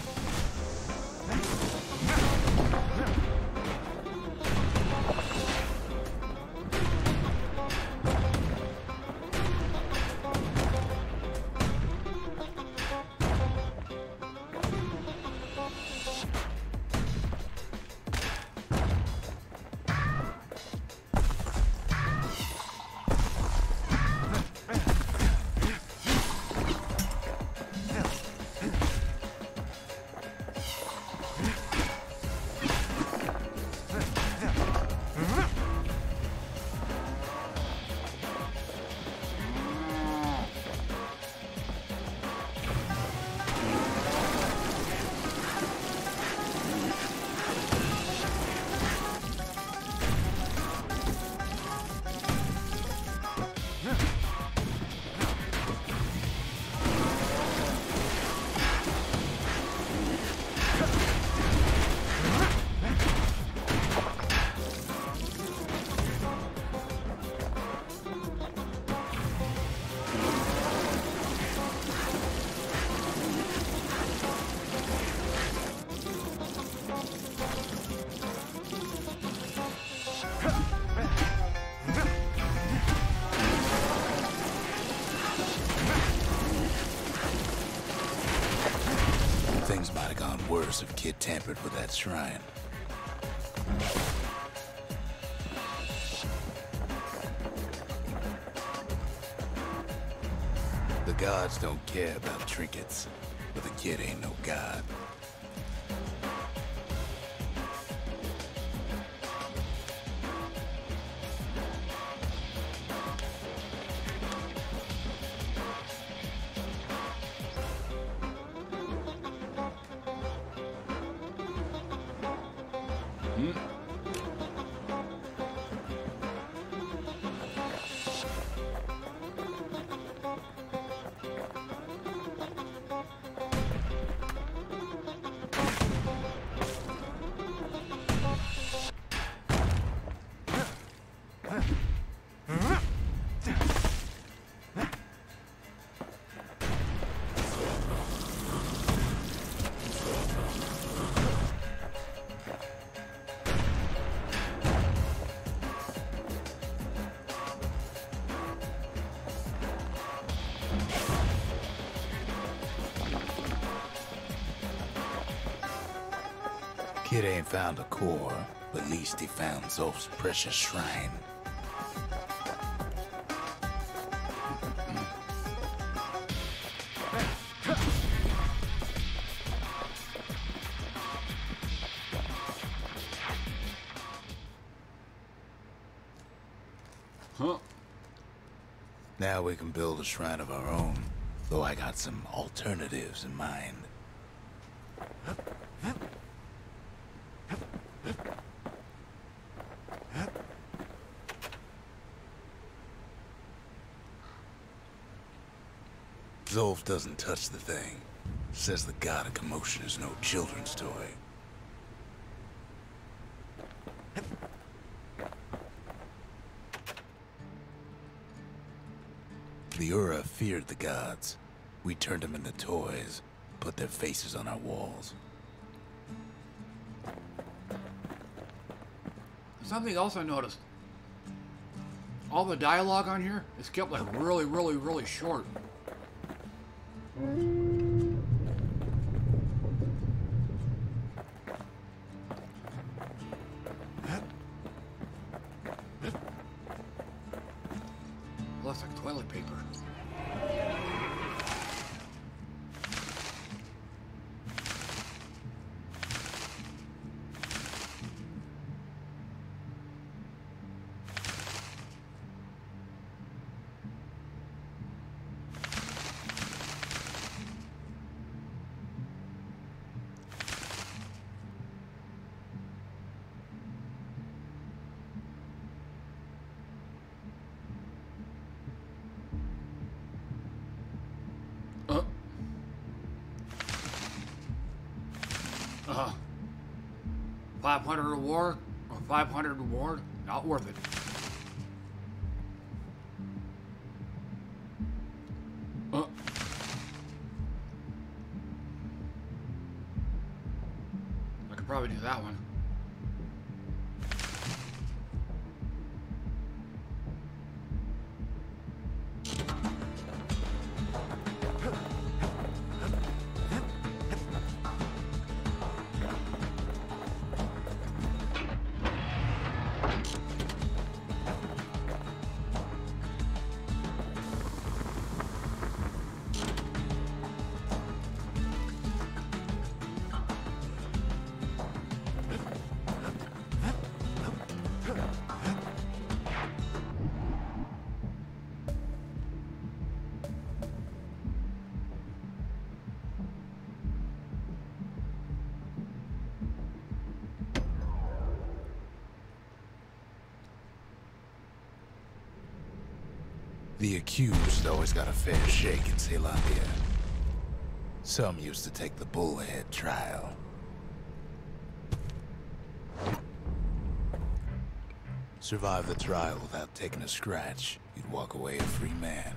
Kid tampered with that shrine. The gods don't care about trinkets, but the kid ain't no god. Found a core, but at least he found Zulf's precious shrine. Huh? Now we can build a shrine of our own, though I got some alternatives in mind. Zolf doesn't touch the thing. Says the god of commotion is no children's toy. The Ura feared the gods. We turned them into toys, put their faces on our walls. Something else I noticed. All the dialogue on here is kept like really, really, really short. Mm-hmm. 500 reward or 500 reward, not worth it. Got a fair shake in Caelondia. Some used to take the bullhead trial. Survive the trial without taking a scratch, you'd walk away a free man.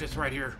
Practice right here.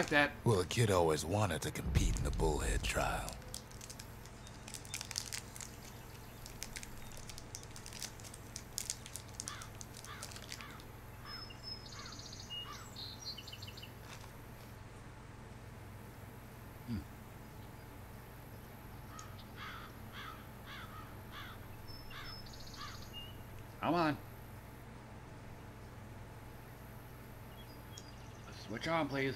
Like that. Well, the kid always wanted to compete in the bullhead trial. Hmm. Come on. Switch on, please.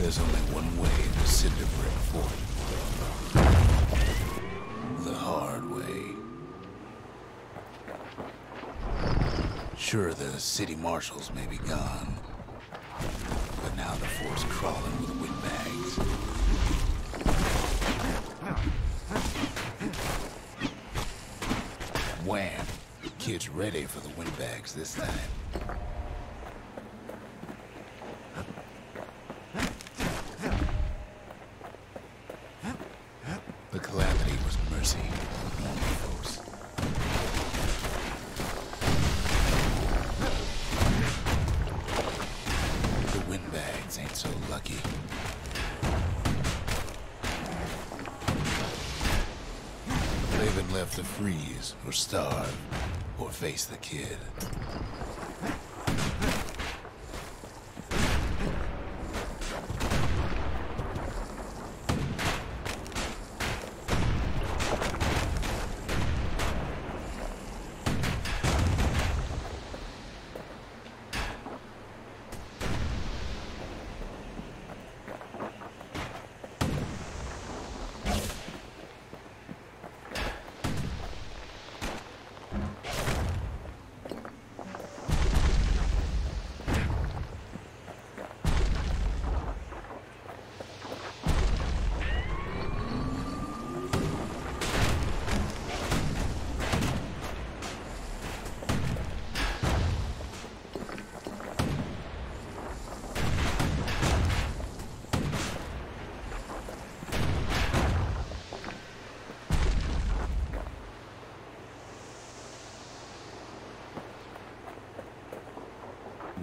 There's only one way to Cinderbrick Fort. The hard way. Sure, the city marshals may be gone. But now the fort's crawling with windbags. Wham! Kid's ready for the windbags this time. The kid.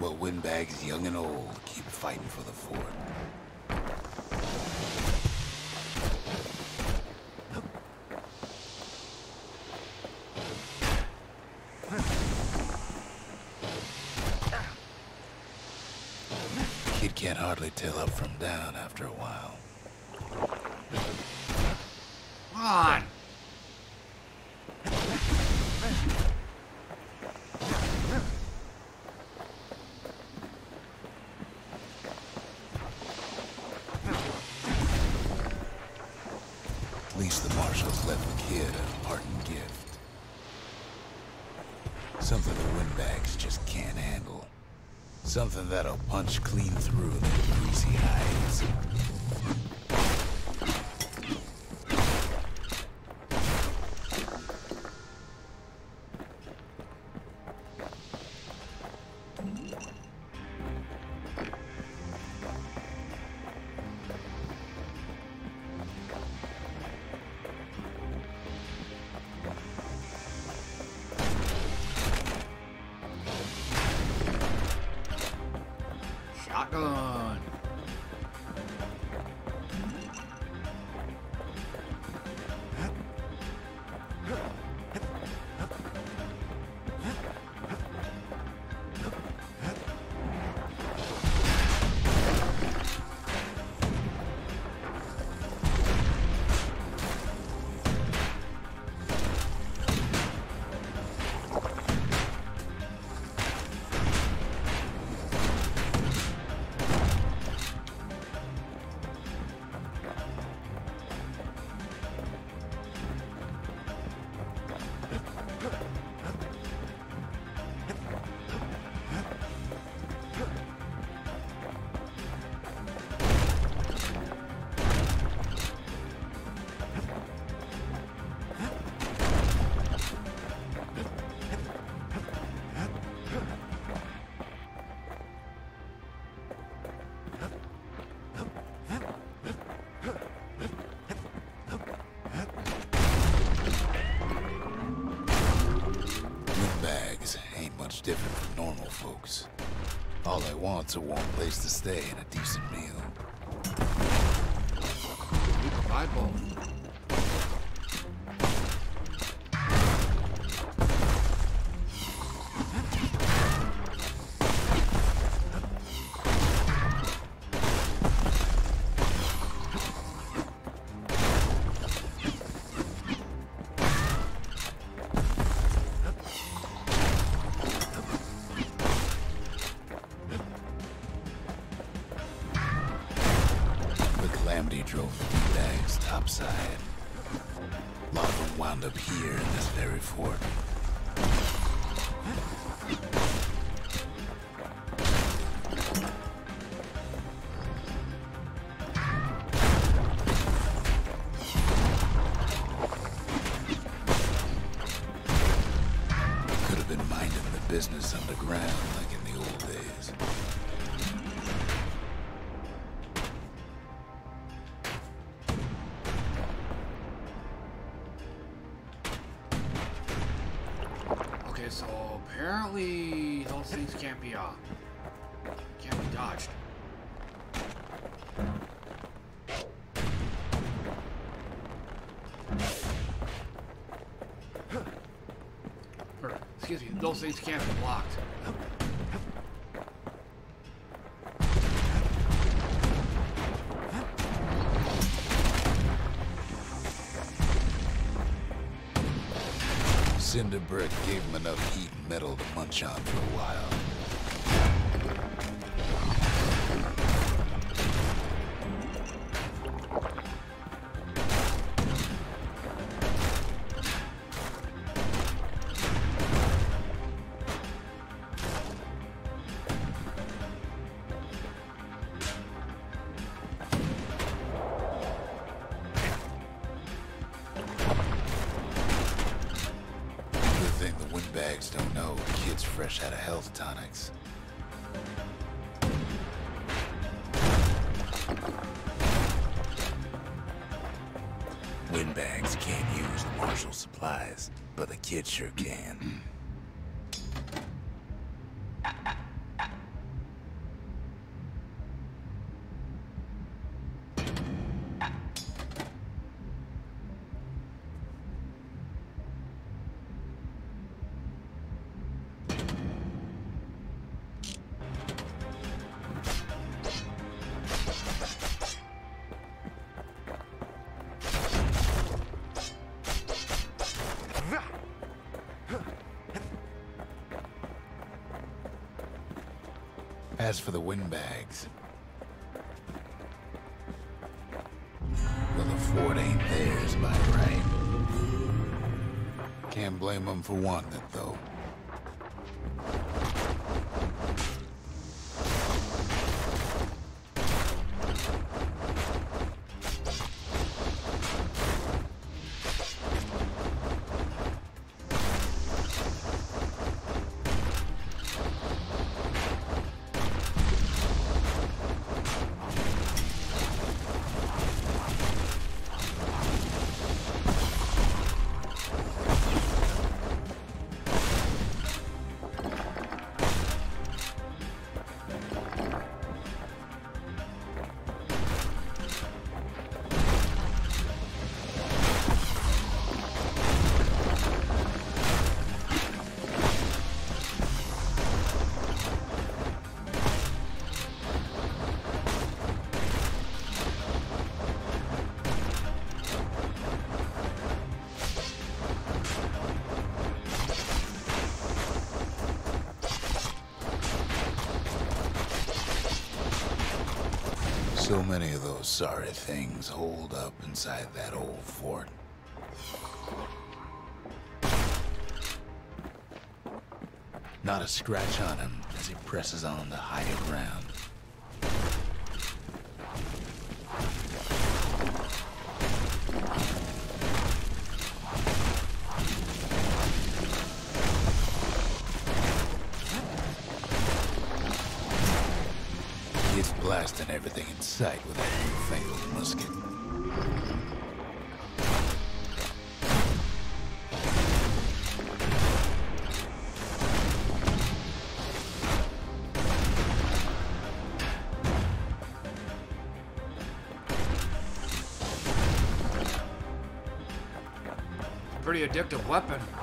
Windbags young and old keep fighting for the fort. Kid can't hardly tell up from down after a while. Come on. At least the marshals left the kid a parting gift. Something the windbags just can't handle. Something that'll punch clean through their greasy hides. Want's a warm place to stay fort. Could have been minding the business underground Okay, so apparently those things can't be uh can't be dodged. Or, excuse me, those things can't be blocked. Brick gave him enough heat and metal to munch on for a while. But the kid sure can. For the windbags, well, the fort ain't theirs by right. Can't blame them for wanting it, though. So many of those sorry things hold up inside that old fort. Not a scratch on him as he presses on the higher ground. Pretty addictive weapon.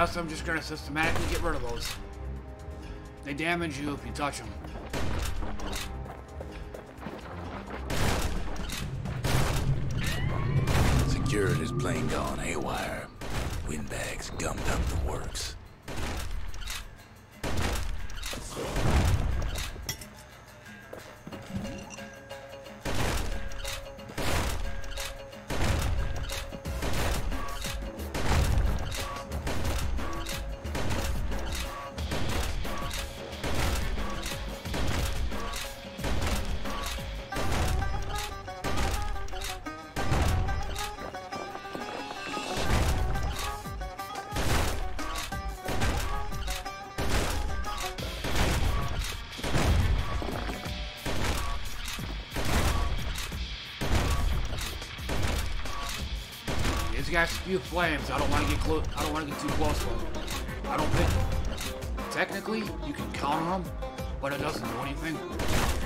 Yes, I'm just gonna systematically get rid of those. They damage you if you touch them. Security's plain gone haywire. Windbags gummed up the works. Spew flames. I don't want to get close. I don't want to get too close to them. I don't think. Technically, you can counter them, but it doesn't do anything.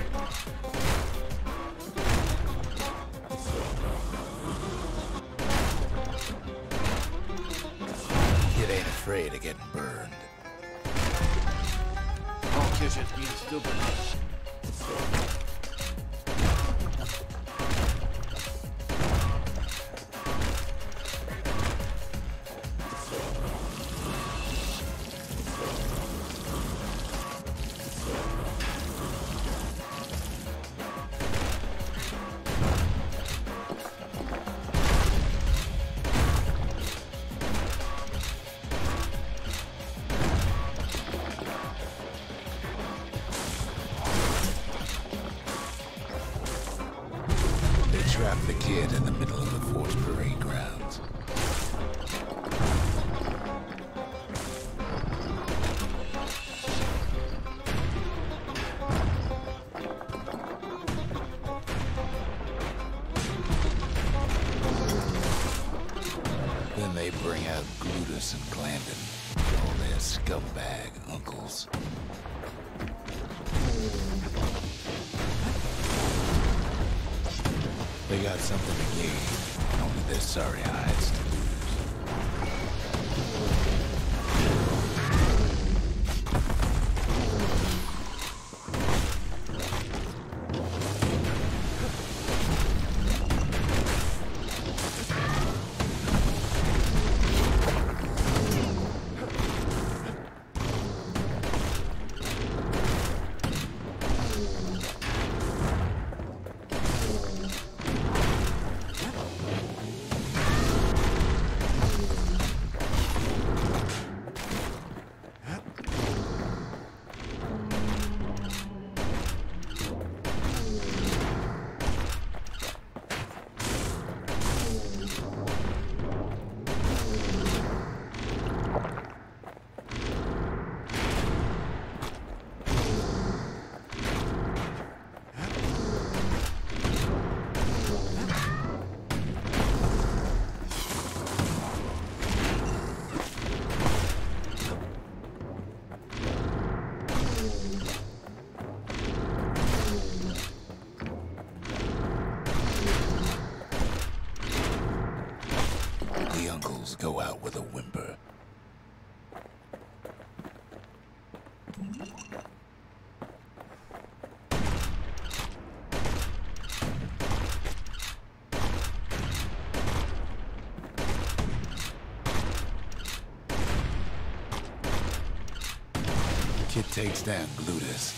Takes down Glutus.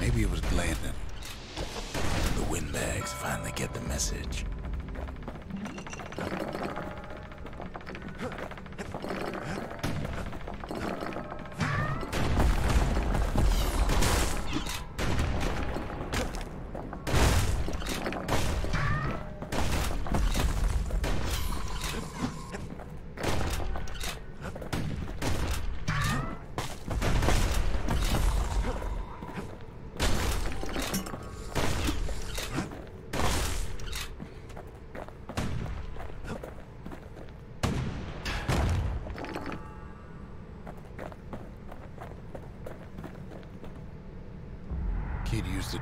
Maybe it was Glandon. The windbags finally get the message.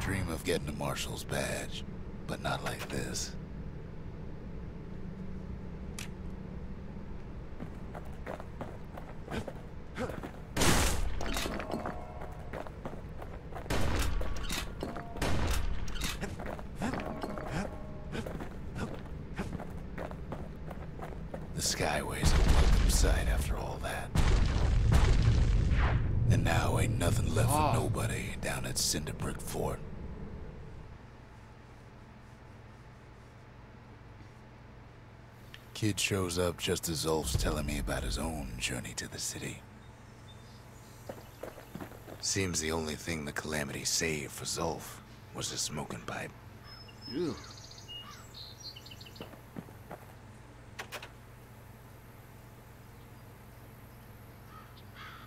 Dream of getting a marshal's badge, shows up just as Zulf's telling me about his own journey to the city. Seems the only thing the Calamity saved for Zulf was a smoking pipe. Ew.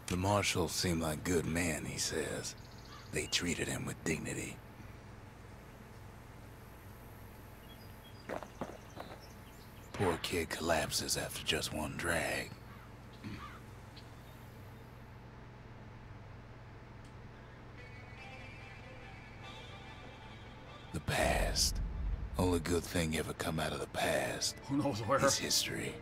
The marshals seem like good men, he says. They treated him with dignity. Kid collapses after just one drag. The past. Only good thing ever come out of the past Who knows where? is history.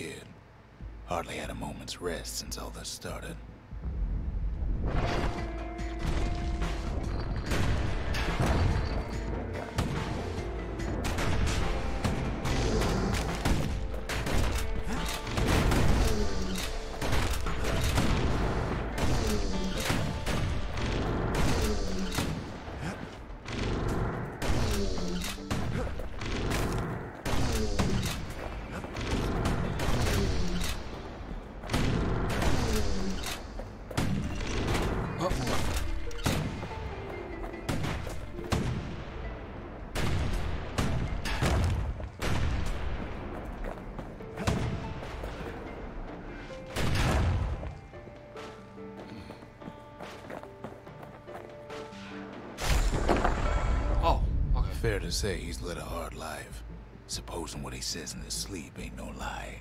Kid. Hardly had a moment's rest since all this started. Say he's led a hard life. Supposing what he says in his sleep ain't no lie.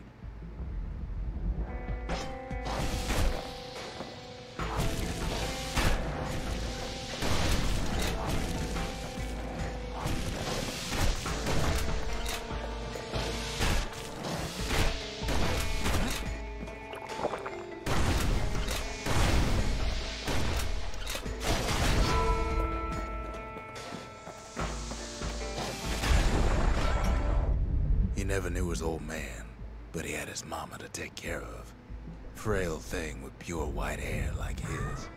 Never knew his old man, but he had his mama to take care of. Frail thing with pure white hair like his.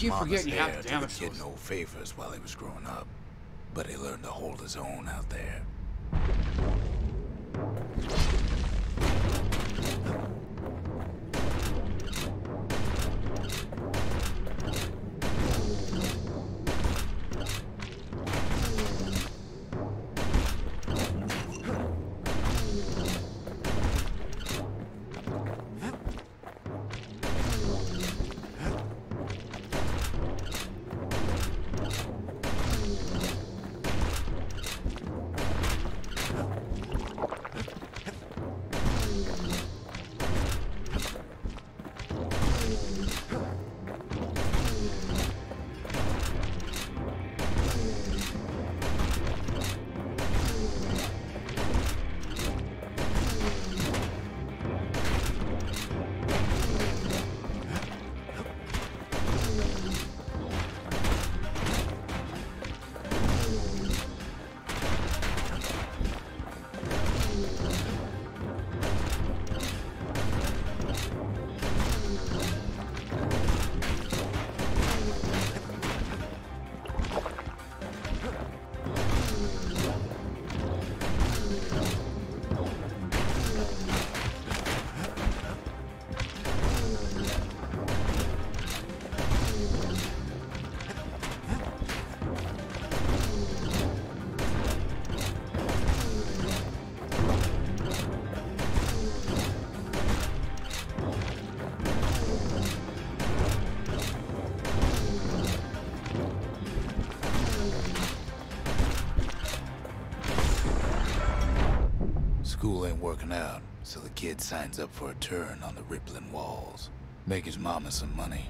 His keep mama's forgetting you have to damage kid no favors while he was growing up. But he learned to hold his own out there. Kid signs up for a turn on the rippling walls. Make his mama some money.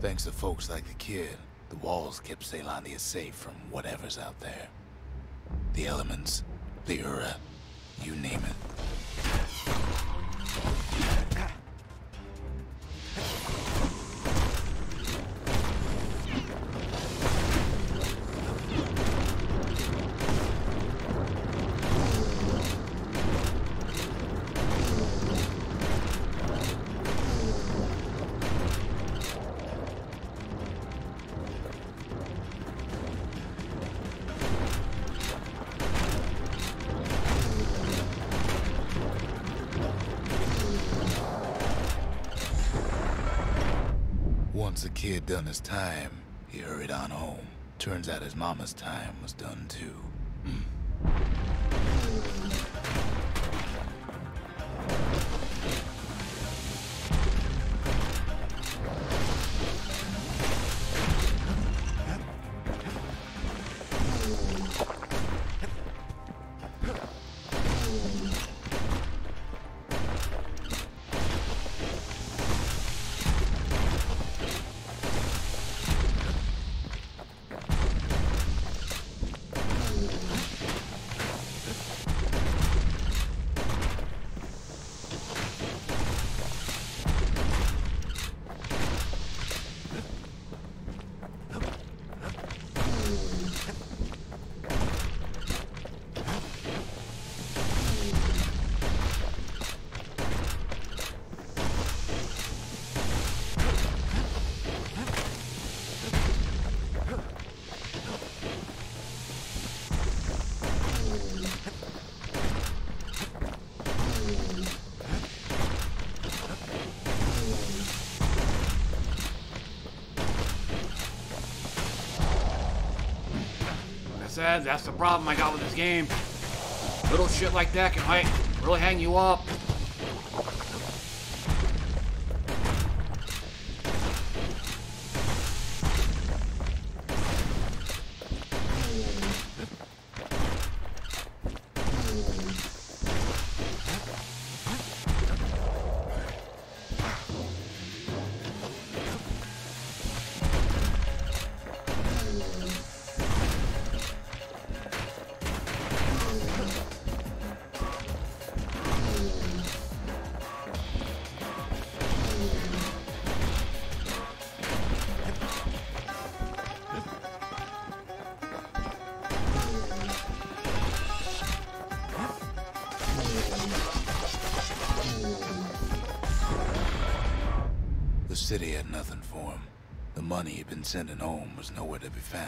Thanks to folks like the kid, the walls kept Caelondia safe from whatever's out there. The elements, the Ura, The kid done his time, he hurried on home. Turns out his mama's time was done too. Like said, that's the problem I got with this game. Little shit like that can like, really hang you up. Sending home was nowhere to be found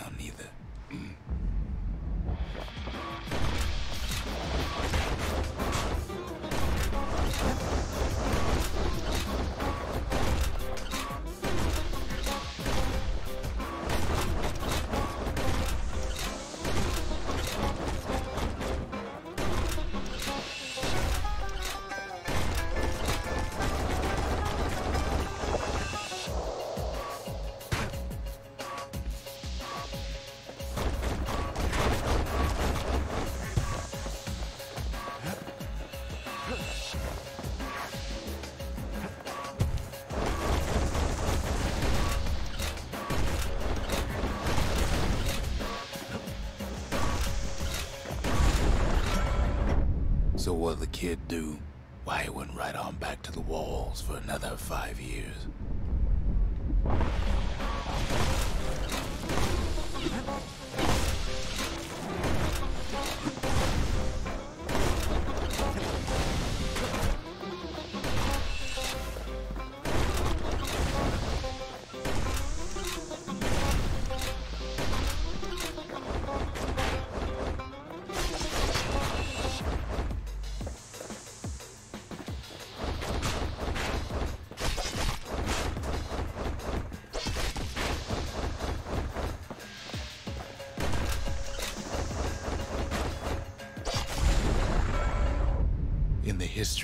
kid do? Why, he went right on back to the walls for another five years.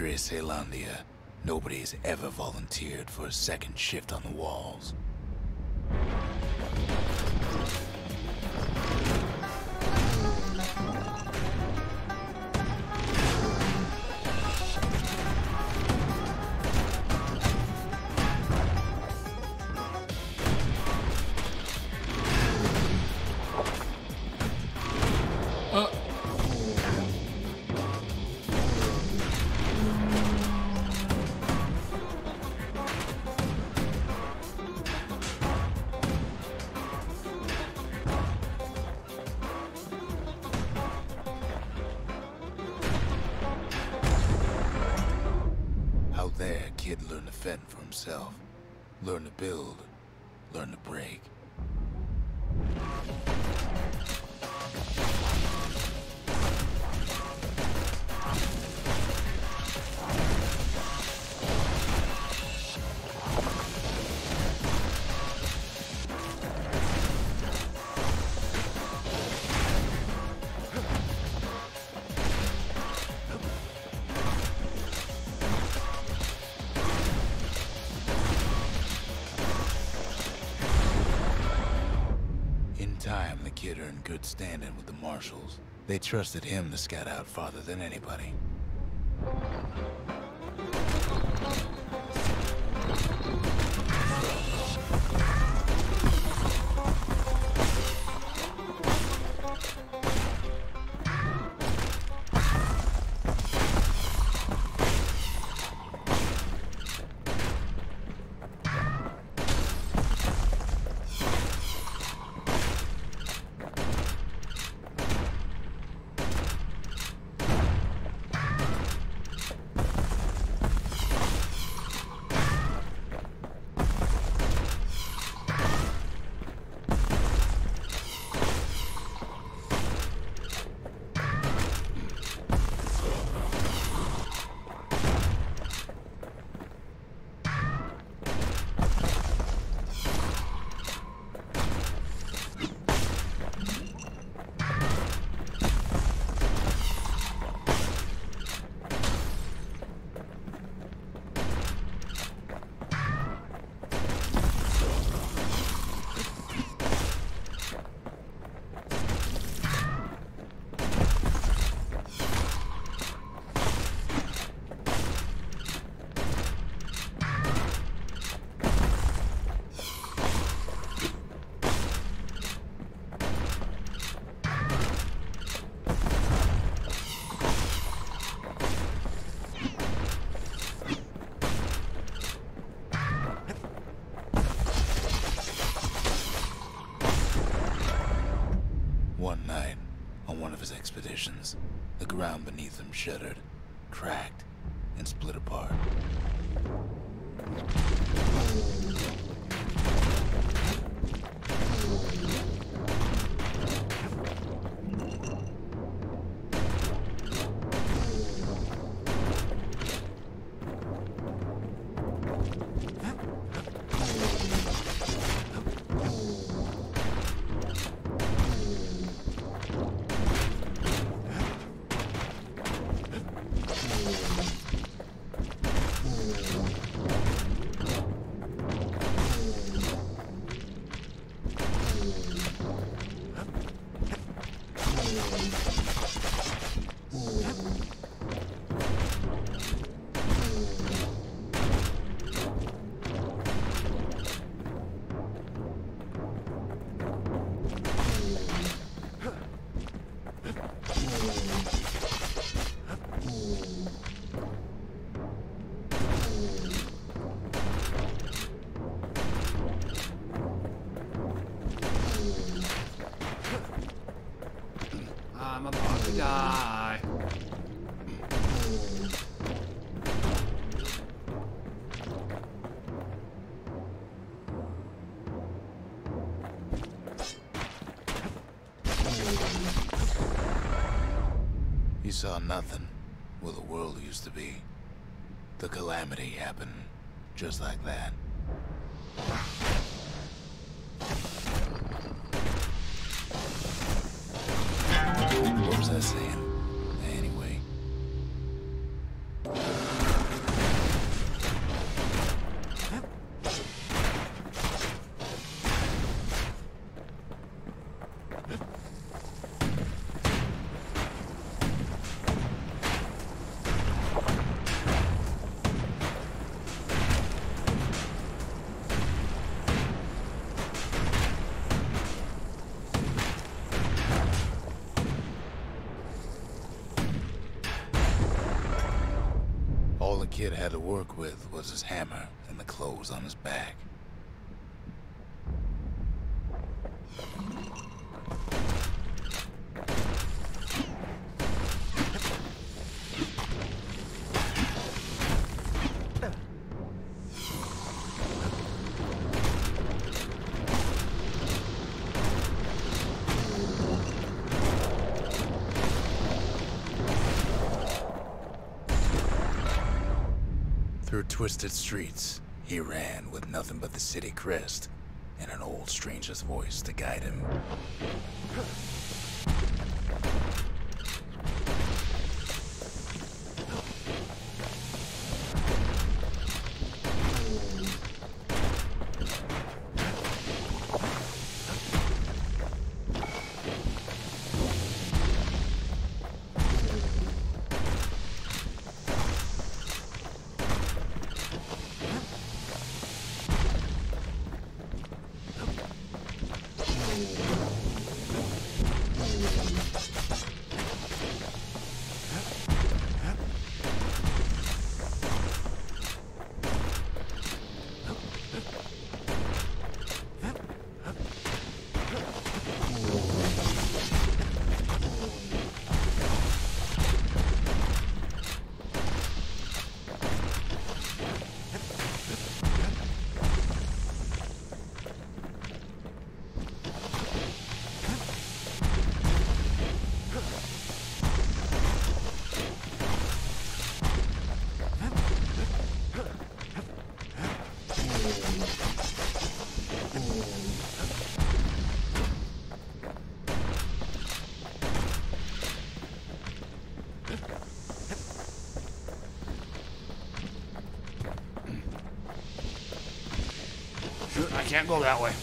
History of nobody's ever volunteered for a second shift on the walls. Kid in good standing with the marshals. They trusted him to scout out farther than anybody. The ground beneath them shuddered, cracked, and split apart. Calamity happened just like that. Kid had to work with was his hammer and the clothes on his back. Twisted streets, he ran with nothing but the city crest and an old stranger's voice to guide him. Can't go that way.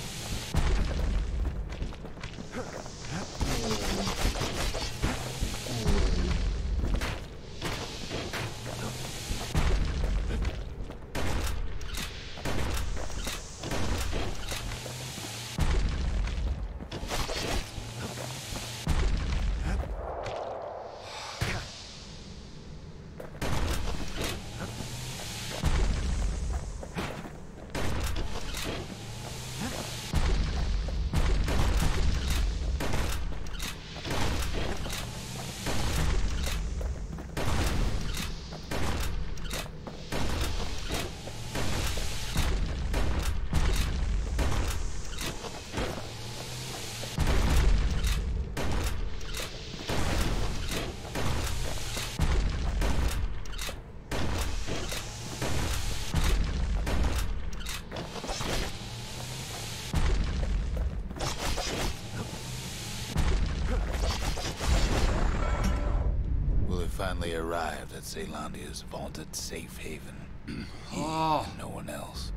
Finally arrived at Caelondia's vaunted safe haven. [CLEARS THROAT] he Oh. and no one else.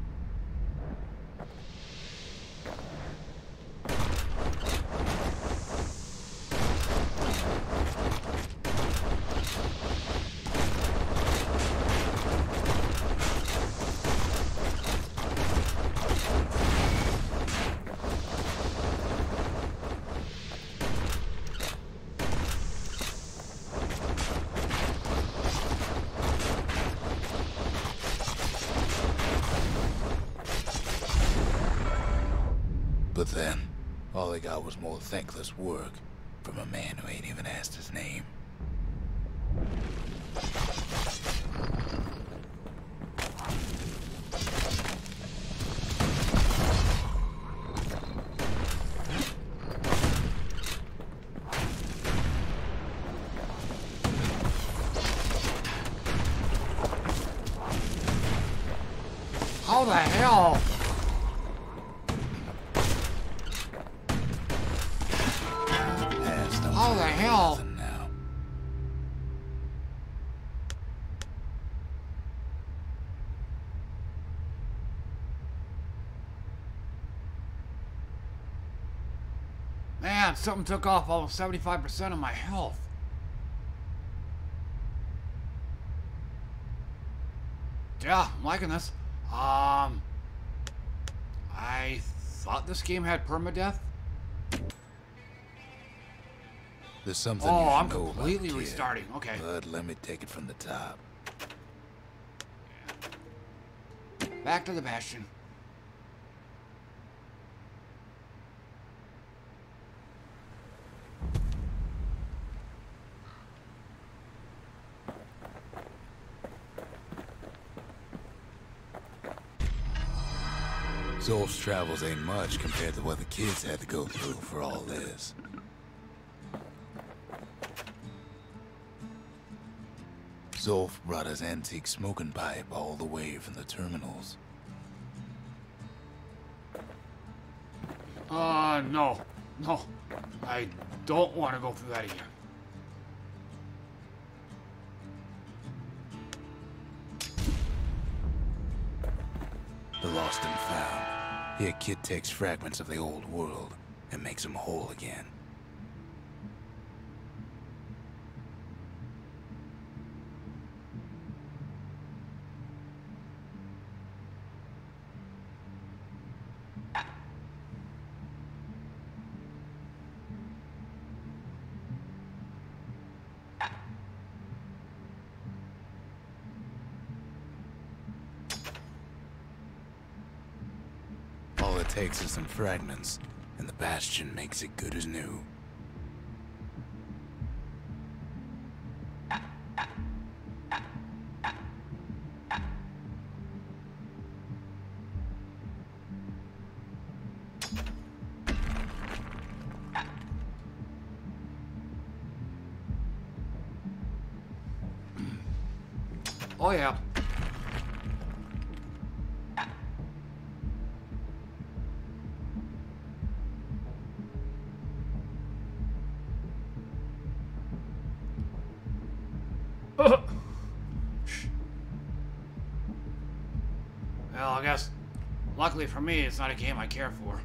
But then, all they got was more thankless work something took off almost 75% of my health. Yeah, I'm liking this. Um, I thought this game had permadeath. There's something Oh, I'm completely restarting. Okay. But let me take it from the top. Back to the Bastion. Travels ain't much compared to what the kids had to go through for all this. Zulf brought his antique smoking pipe all the way from the terminals. Uh, no. No. I don't want to go through that again. Here, kid takes fragments of the old world and makes them whole again. Is some fragments, and the Bastion makes it good as new. For me, it's not a game I care for.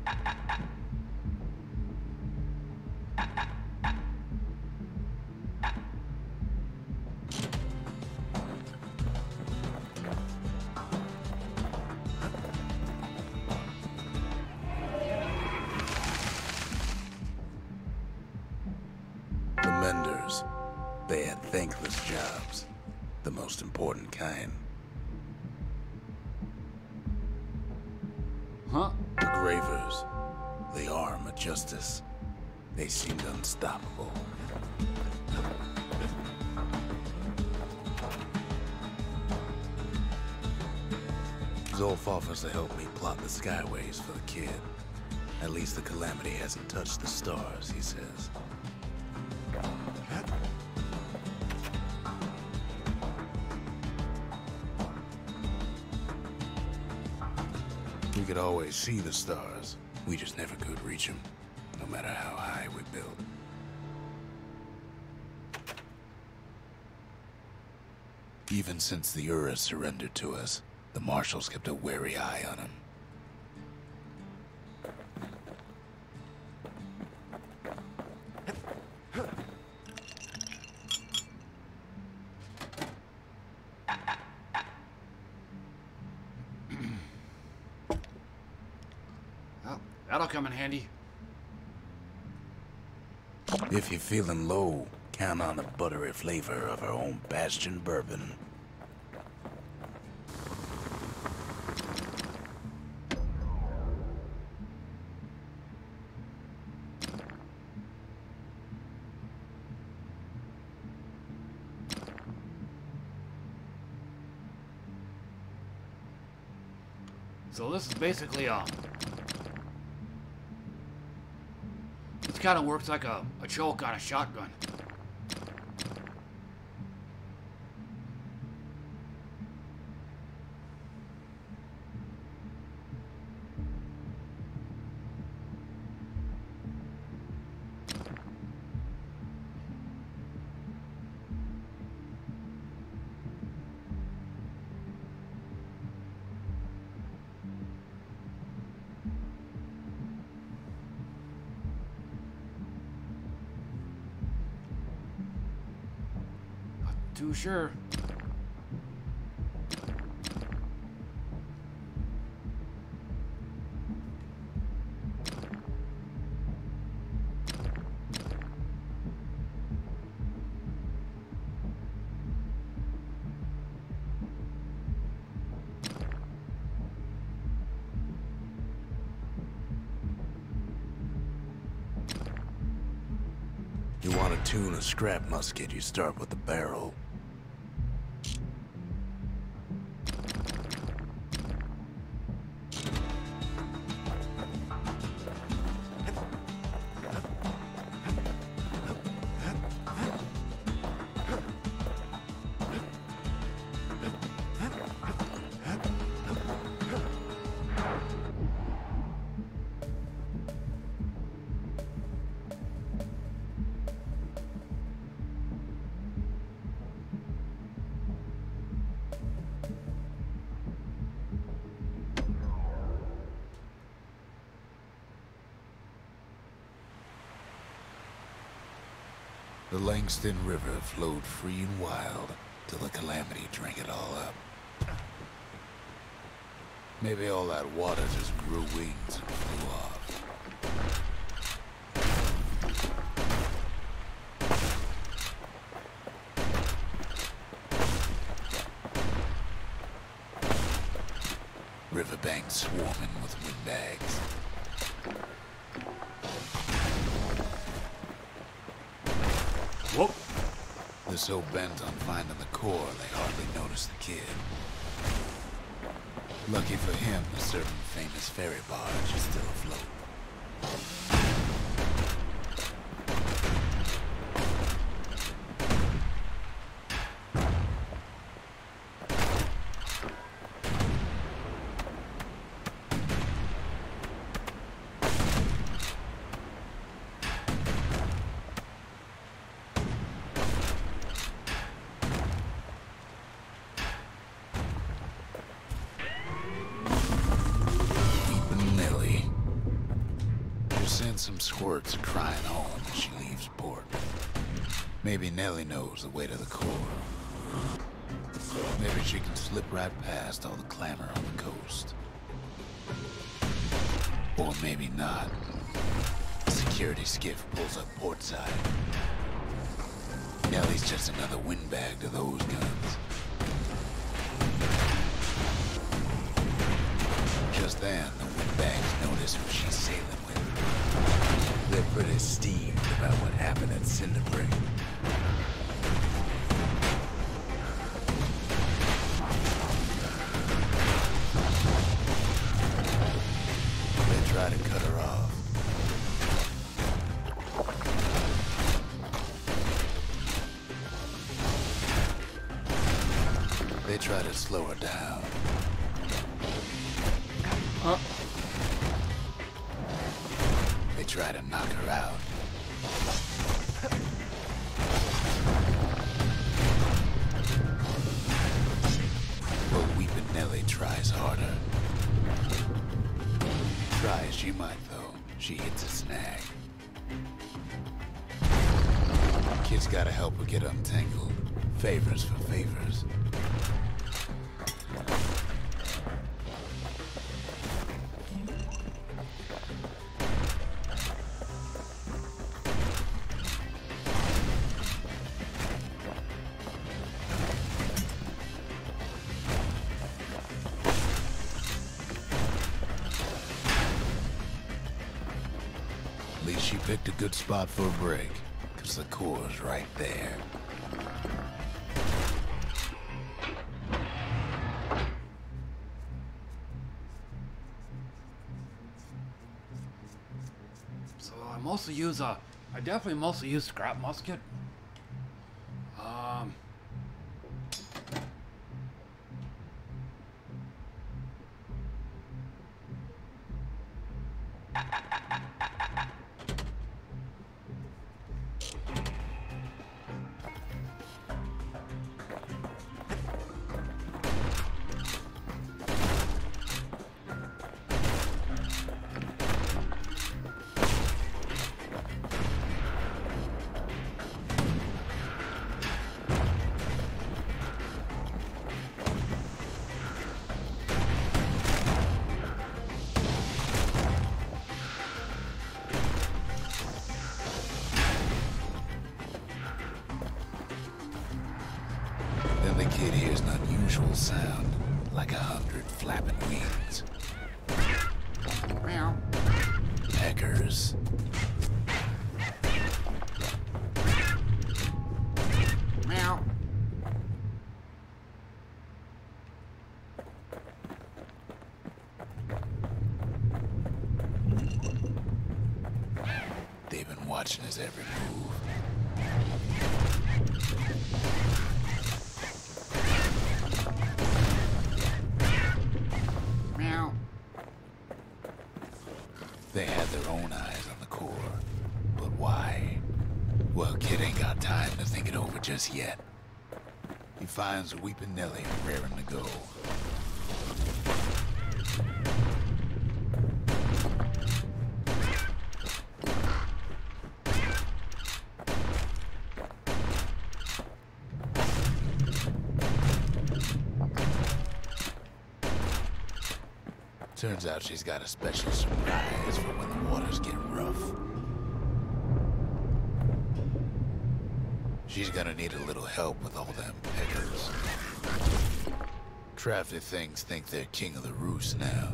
See the stars. We just never could reach them, no matter how high we built. Even since the Ura surrendered to us, the Marshals kept a wary eye on him. If you're feeling low, count on the buttery flavor of our own Bastion bourbon. So this is basically um This kind of works like a, a choke on a shotgun. Too sure. You want to tune a scrap musket, you start with the barrel. Langston River flowed free and wild till the Calamity drank it all up. Maybe all that water just grew wings and flew off. Ferry barge is still crying home as she leaves port. Maybe Nellie knows the way to the core. Maybe she can slip right past all the clamor on the coast. Or maybe not. A security skiff pulls up portside. Nellie's just another windbag to those guns. What happened Favors for favors. At least she picked a good spot for a break, because the core's right there. Mostly use a. I definitely mostly use scrap musket. He finds a Weeping Nellie raring to go. Turns out she's got a special surprise for when the waters get rough. She's gonna need a little help with all them peckers. Crafty things think they're king of the roost now.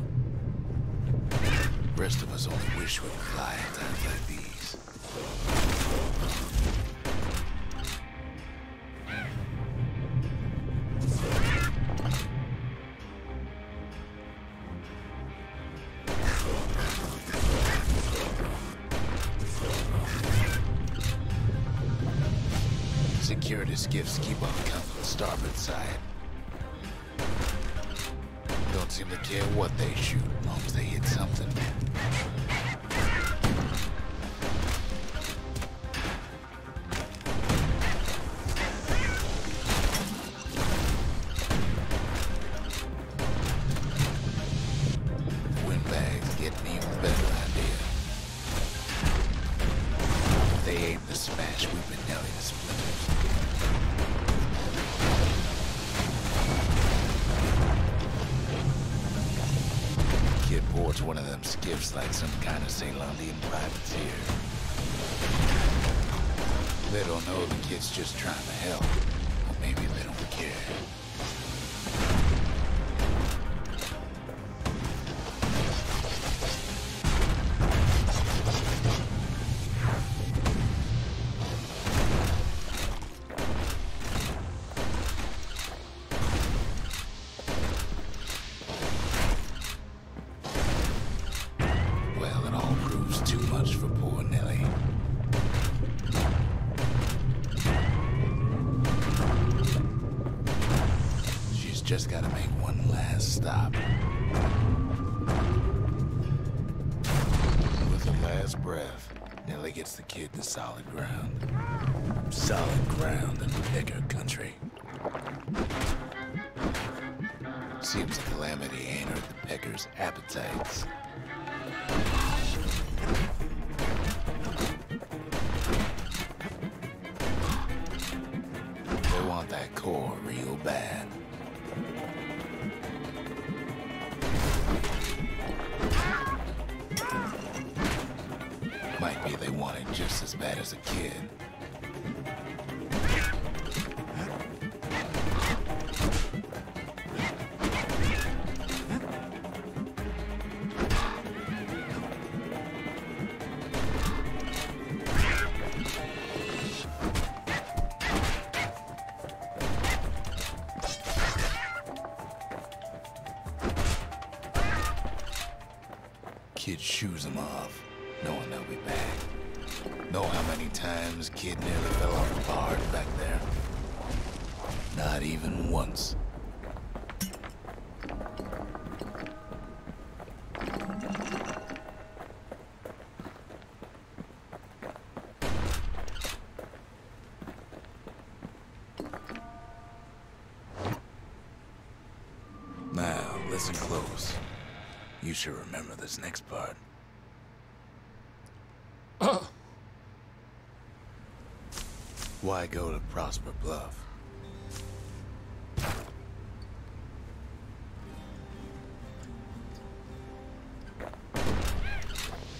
Rest of us only wish we fly times like these. Kid's just trying to solid ground. Solid ground in Pecker country. Seems Calamity ain't hurt the Peckers' appetites. Shoes him off, knowing they'll be back. Know how many times Kid nearly fell off the barge back there? Not even once. Now, listen close. You should remember this next part. Why go to Prosper Bluff?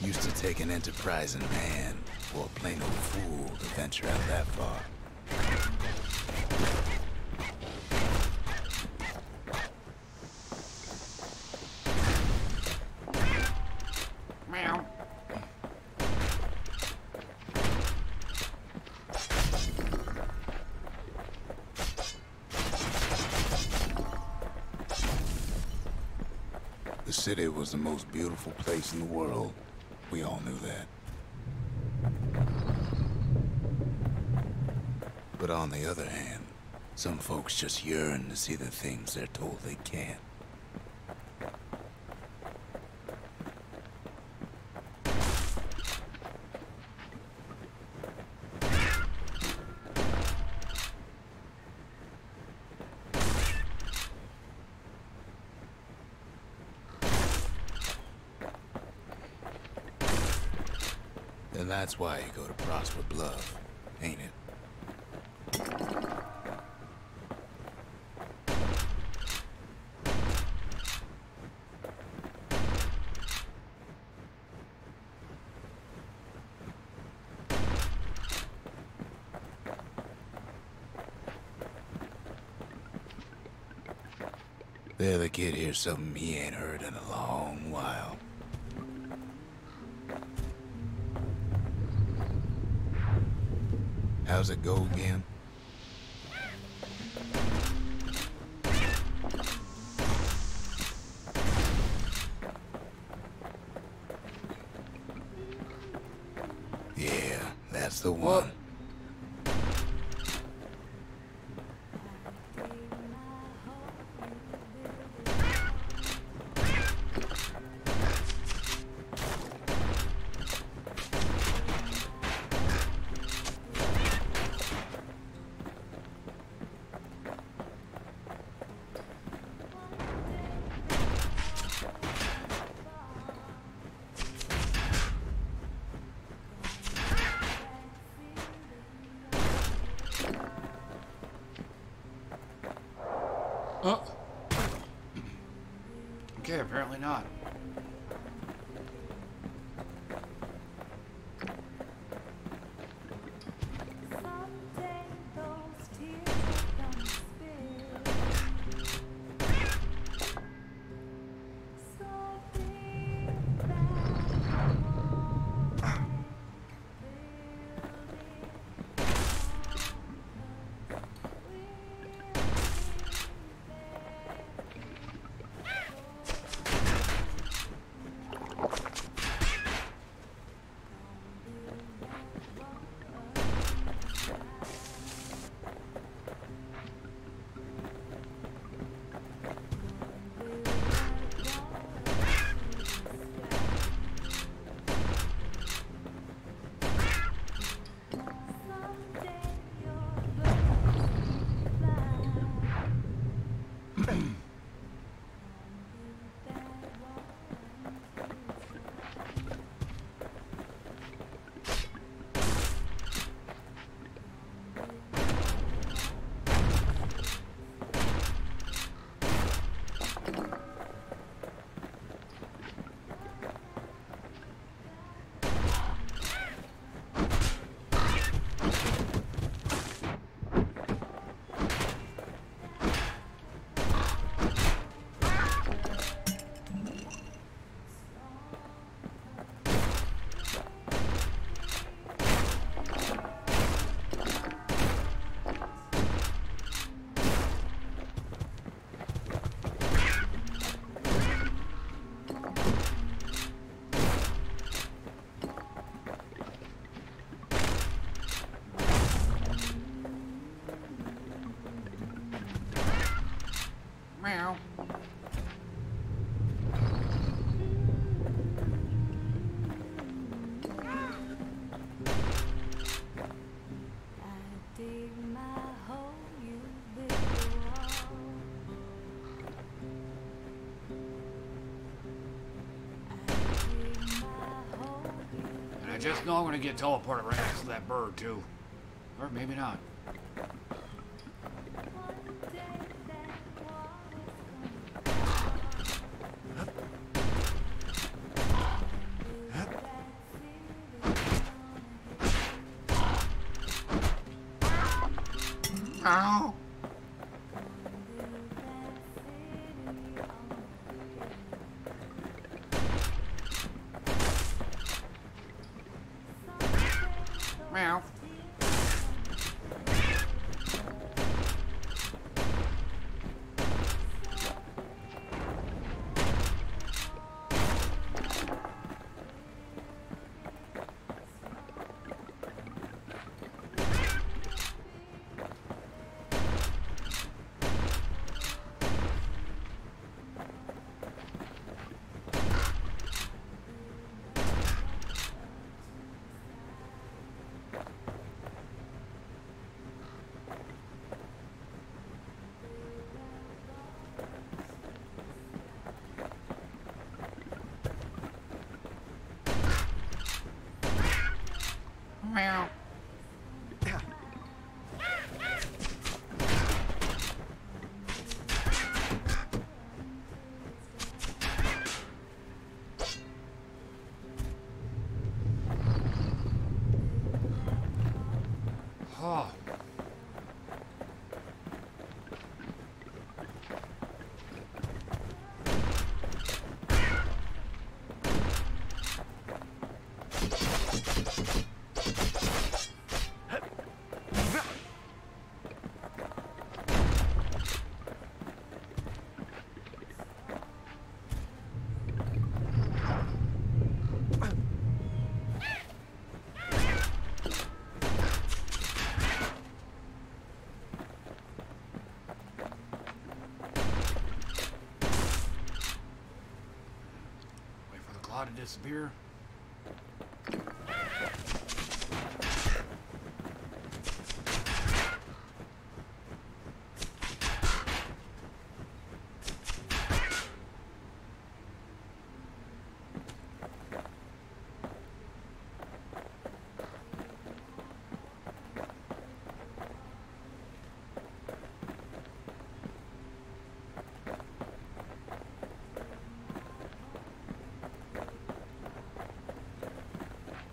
Used to take an enterprising man or a plain old fool to venture out that far. The most beautiful place in the world. We all knew that. But on the other hand, some folks just yearn to see the things they're told they can't. And that's why you go to Prosper Bluff, ain't it? The kid hears something he ain't heard in a long while. How's it go again? Just know I'm gonna get teleported right next to that bird too. Or maybe not. For the claw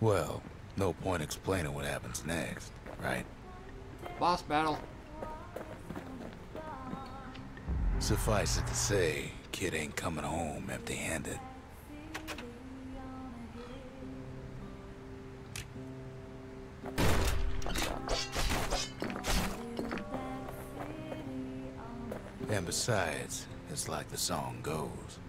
Well, no point explaining what happens next, right? Boss battle. Suffice it to say, kid ain't coming home empty-handed. And besides, it's like the song goes.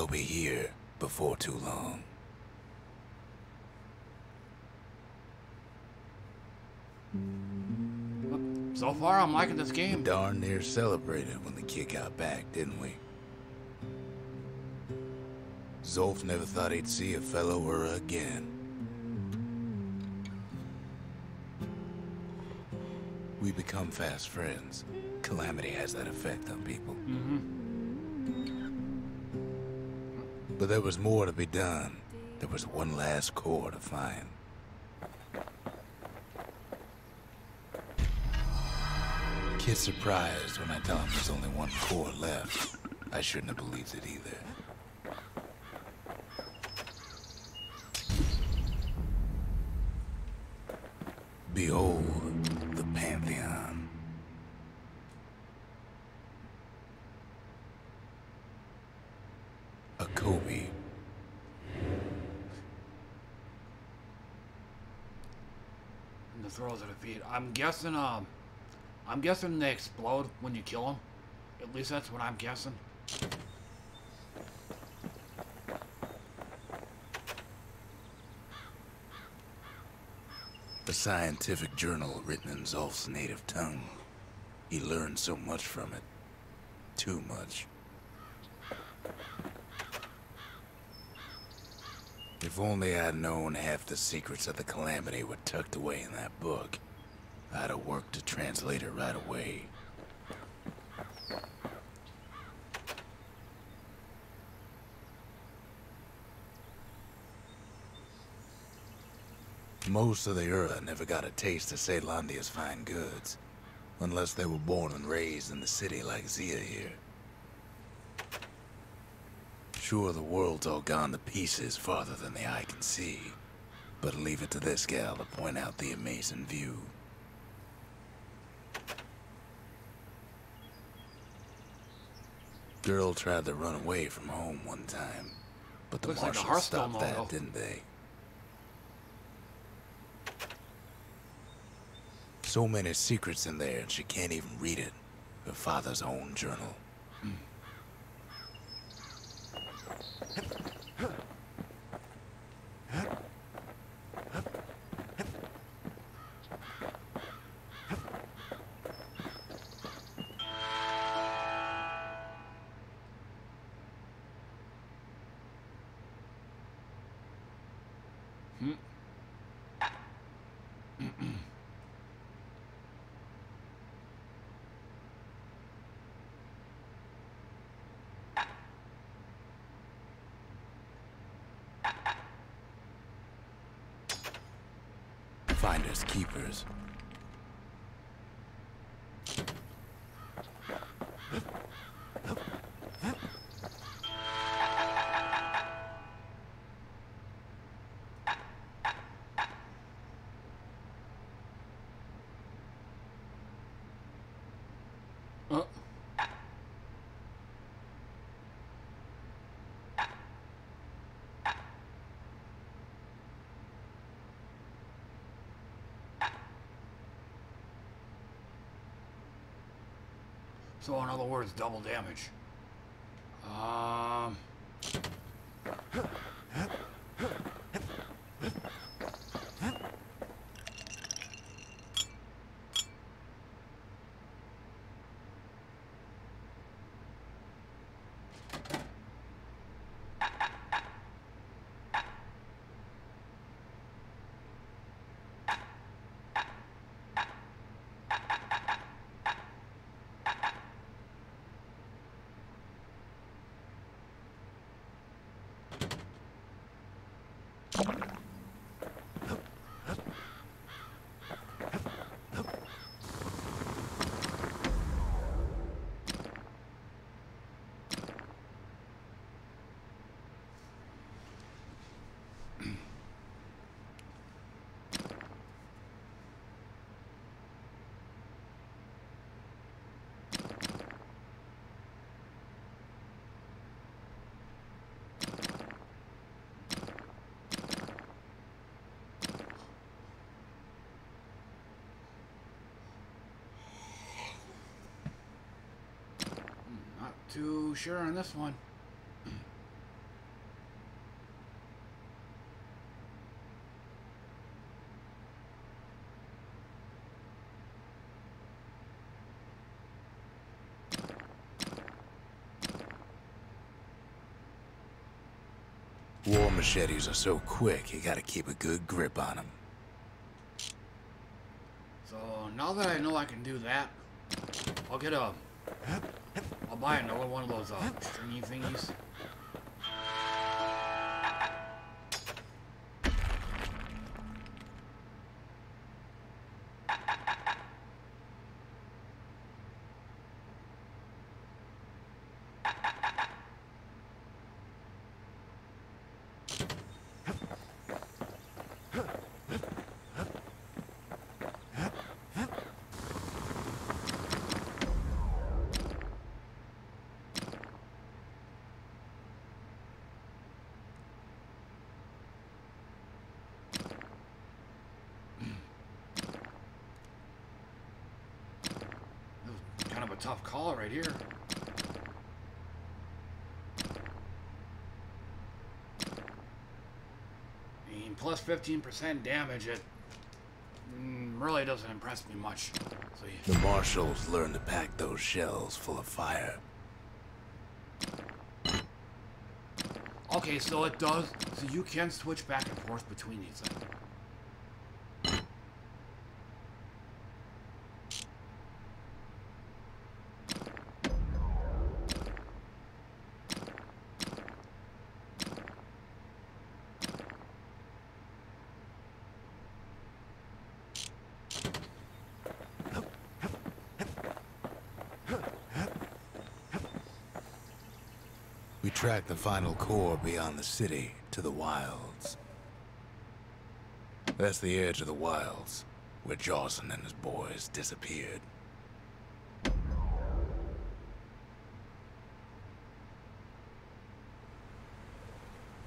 They'll be here before too long. So far, I'm liking this game. Darn near celebrated when the kid got back, didn't we? Zulf never thought he'd see a fellow her again. We become fast friends. Calamity has that effect on people. Mm-hmm. But there was more to be done. There was one last core to find. Kid's surprised when I tell him there's only one core left. I shouldn't have believed it either. Behold I'm guessing, um, uh, I'm guessing they explode when you kill them. At least that's what I'm guessing. A scientific journal written in Zulf's native tongue. He learned so much from it. Too much. If only I'd known half the secrets of the Calamity were tucked away in that book. I'd have worked to translate it right away. Most of the Ura never got a taste of Caelondia's fine goods, unless they were born and raised in the city like Zia here. Sure, the world's all gone to pieces farther than the eye can see, but leave it to this gal to point out the amazing view. Girl tried to run away from home one time, but the Looks marshals Hearthstone stopped that, didn't they? So many secrets in there, and she can't even read it. Her father's own journal. So in other words, double damage. Um. Not too sure on this one. War machetes are so quick, you gotta keep a good grip on them. So now that I know I can do that, I'll get a. Buy another one of those uh, stringy thingies. Tough call right here. I mean, plus 15% damage at mm, really doesn't impress me much. The marshals learned to pack those shells full of fire. okay, so it does. So you can switch back and forth between these. Then. We tracked the final core beyond the city to the wilds. That's the edge of the wilds, where Jawson and his boys disappeared.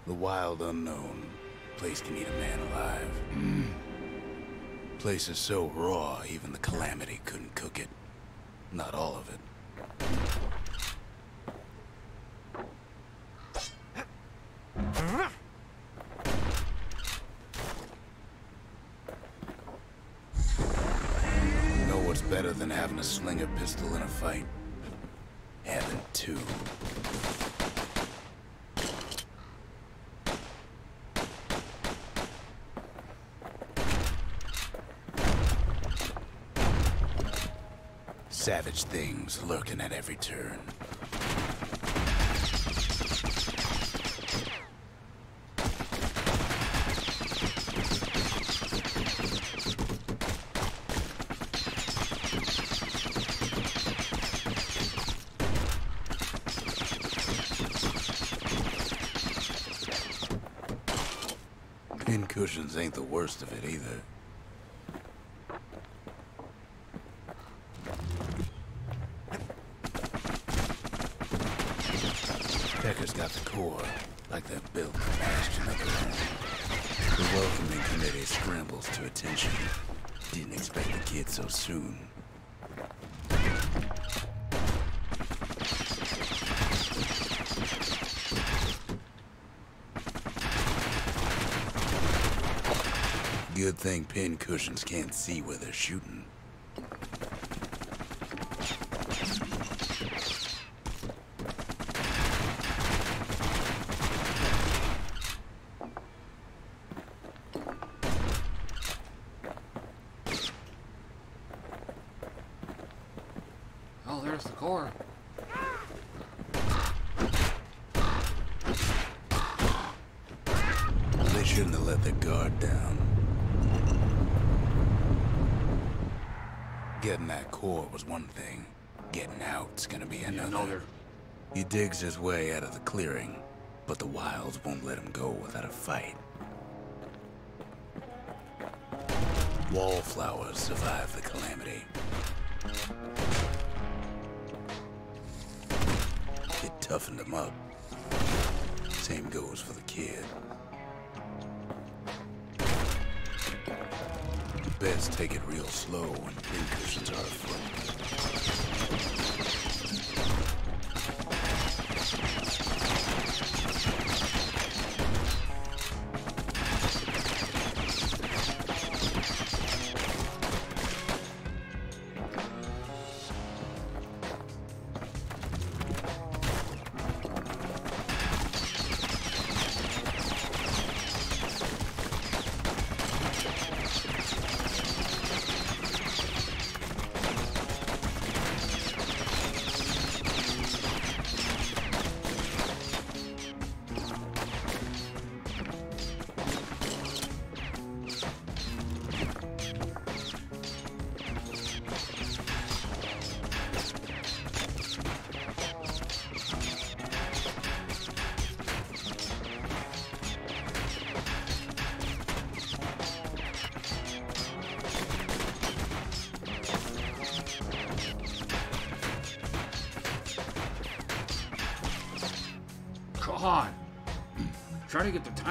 The wild unknown. Place can eat a man alive. [CLEARS THROAT] Place is so raw, even the Calamity couldn't cook it. Not all of it. Know what's than having a pistol in a fight? Having two. Savage things lurking at every turn. Pin cushions ain't the worst of it either. Pecker's got the core, like that built bastion of their own. The welcoming committee scrambles to attention. Didn't expect the kid so soon. Good thing pin cushions can't see where they're shooting. Oh, there's the core. They shouldn't have let their guard down. Getting that core was one thing. Getting out's gonna be Yeah, another. no, they're. He digs his way out of the clearing, but the wilds won't let him go without a fight. Wallflowers survive the calamity. It toughened him up. Same goes for the kid. Best take it real slow when pincushions are afoot.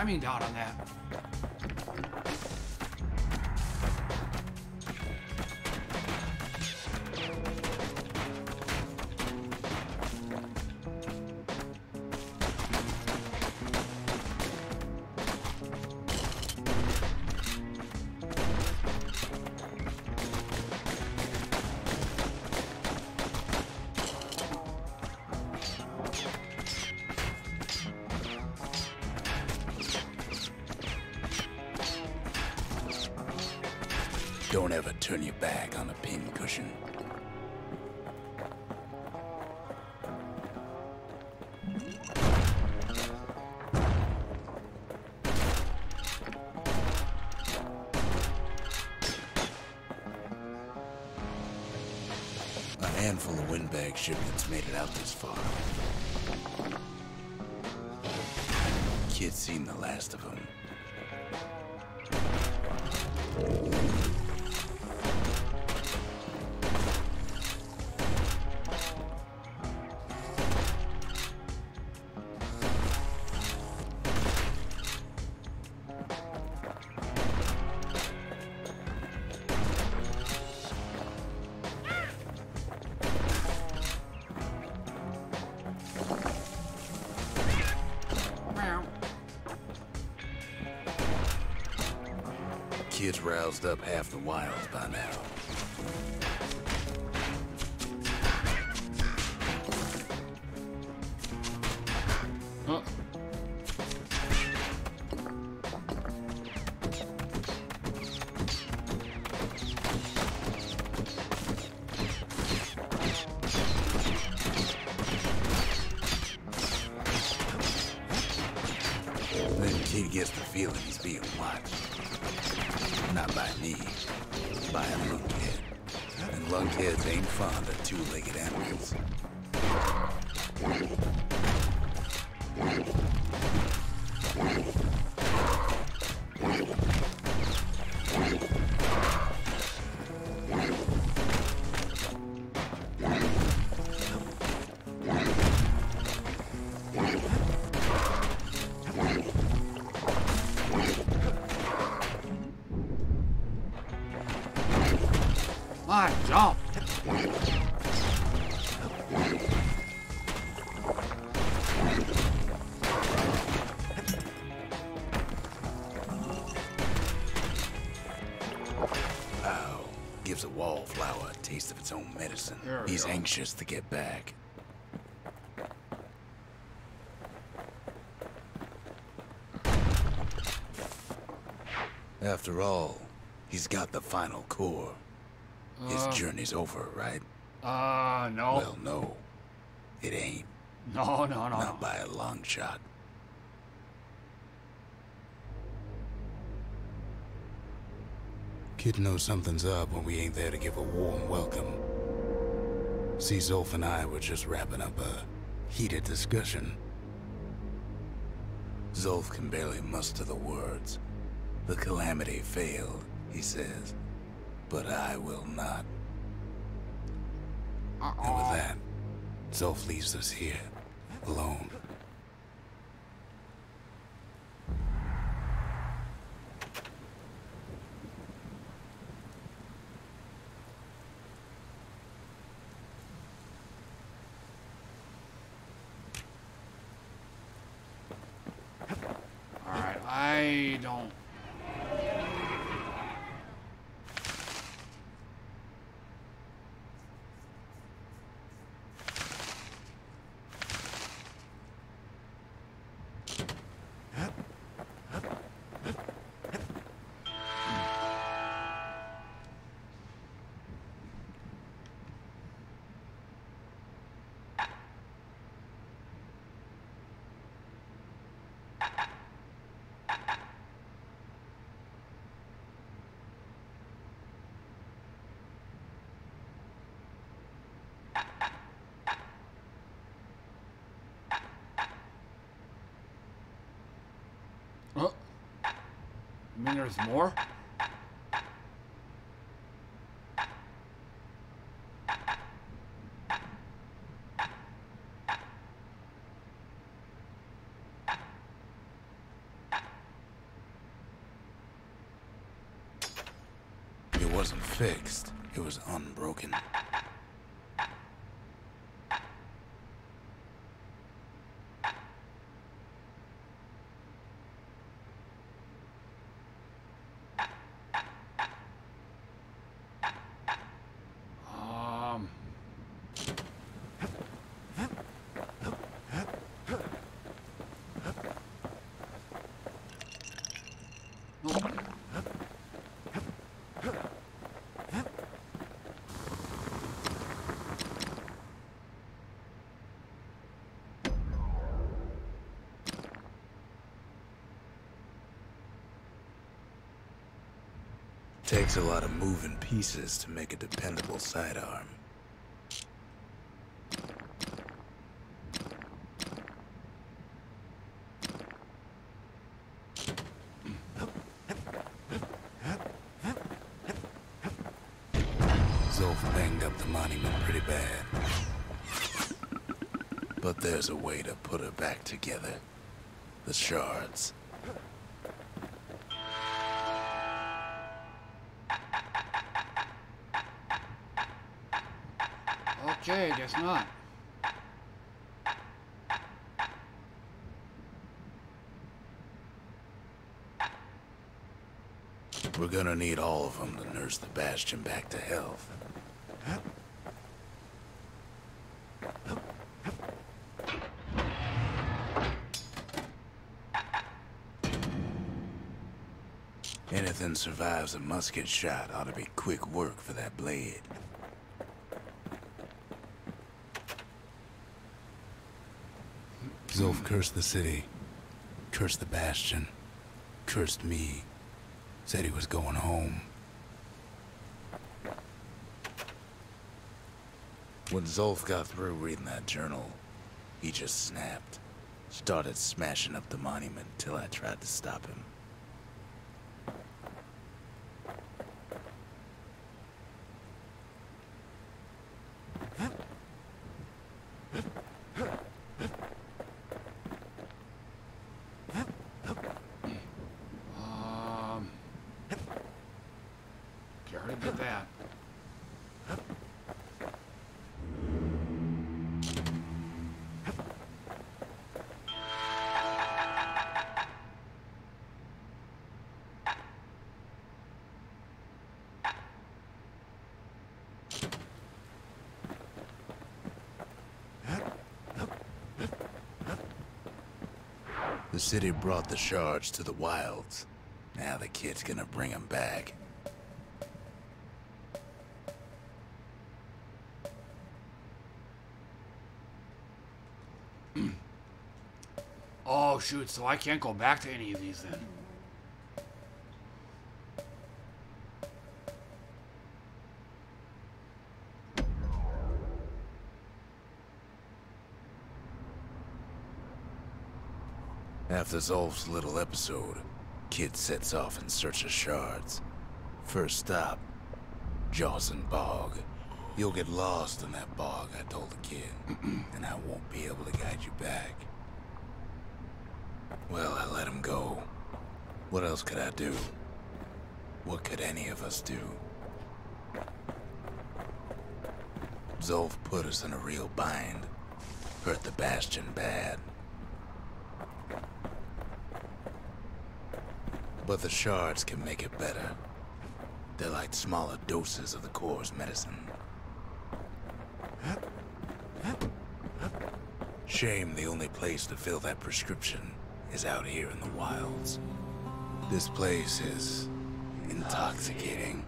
Timing down on that. Of windbag shipments made it out this far. Kid's seen the last of them. Roused up half the wilds by now. Huh. Then Kid gets the feeling he's being watched. Not by me, by a lunkhead. And lunkheads ain't fond of two-legged animals. A taste of its own medicine. He's go. anxious to get back. After all, he's got the final core. His Uh. journey's over, right? Uh, no. Well, no. It ain't. no, no, no. Not by a long shot. Kid knows something's up when we ain't there to give a warm welcome. See, Zulf and I were just wrapping up a heated discussion. Zulf can barely muster the words. The calamity failed, he says. But I will not. And with that, Zulf leaves us here, alone. Alright, I don't. Huh? Mean there's more? It wasn't fixed, it was unbroken. Um. Nope. It takes a lot of moving pieces to make a dependable sidearm. Zulf banged up the monument pretty bad. But there's a way to put her back together. The shards. Okay, guess not. We're gonna need all of them to nurse the Bastion back to health. Anything survives a musket shot ought to be quick work for that blade. Zulf cursed the city, cursed the Bastion, cursed me, said he was going home. When Zulf got through reading that journal, he just snapped. Started smashing up the monument till I tried to stop him. Um. Okay, already did that. The city brought the shards to the wilds. Now the kid's gonna bring them back. [CLEARS THROAT] Oh shoot, so I can't go back to any of these then. After Zulf's little episode, Kid sets off in search of shards. First stop, Jawson Bog. You'll get lost in that bog, I told the kid, [CLEARS THROAT] and I won't be able to guide you back. Well, I let him go. What else could I do? What could any of us do? Zulf put us in a real bind. Hurt the Bastion bad. But the shards can make it better. They're like smaller doses of the core's medicine. Shame the only place to fill that prescription is out here in the wilds. This place is intoxicating.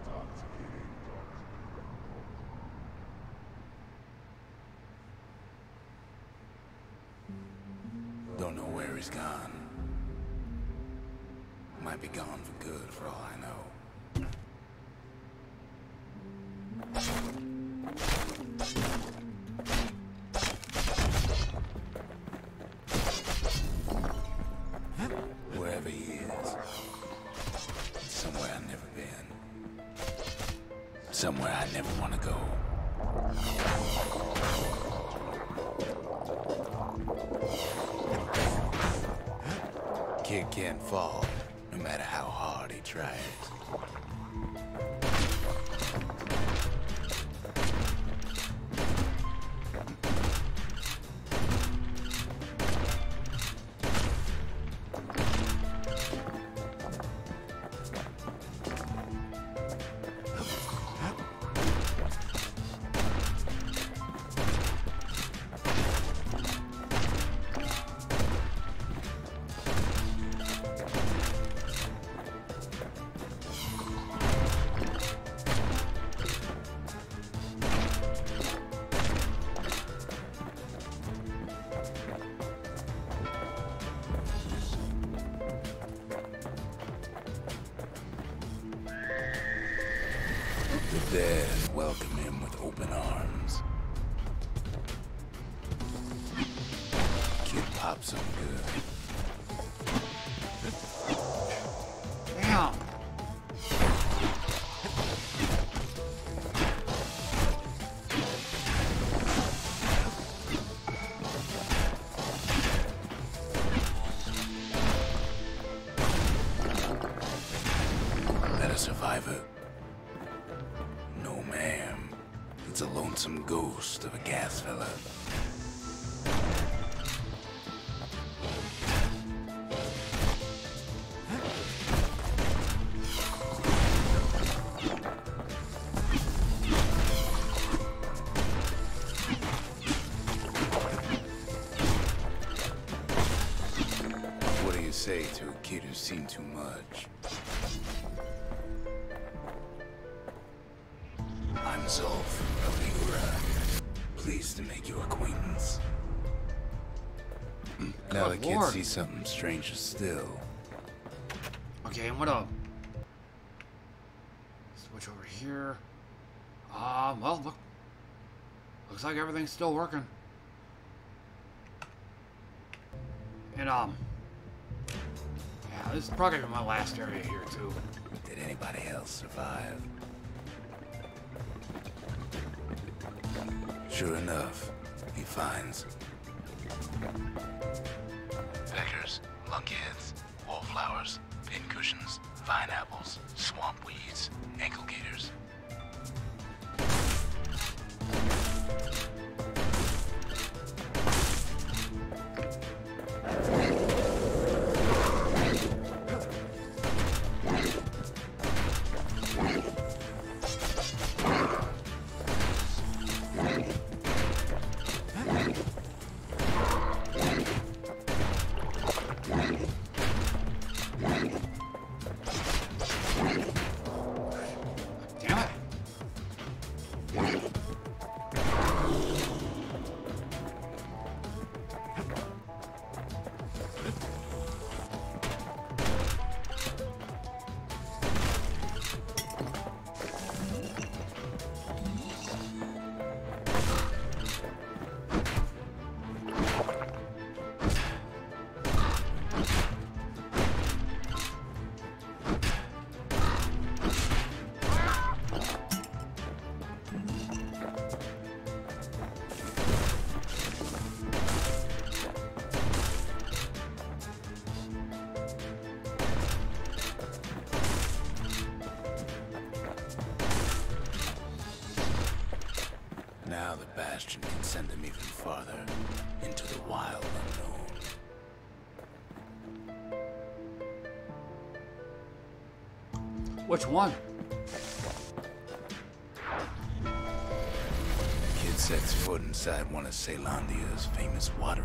Seen too much? I'm Zulf of Igora. Pleased to make your acquaintance. Now the Good kids see something stranger still. Okay, I'm gonna switch over here. Um, well, look, looks like everything's still working. Probably gonna my last area here too. Did anybody else survive? Sure enough, he finds peckers, lunkheads, wallflowers, pincushions, vine apples, Which one? The Kid sets foot inside one of Caelondia's famous watering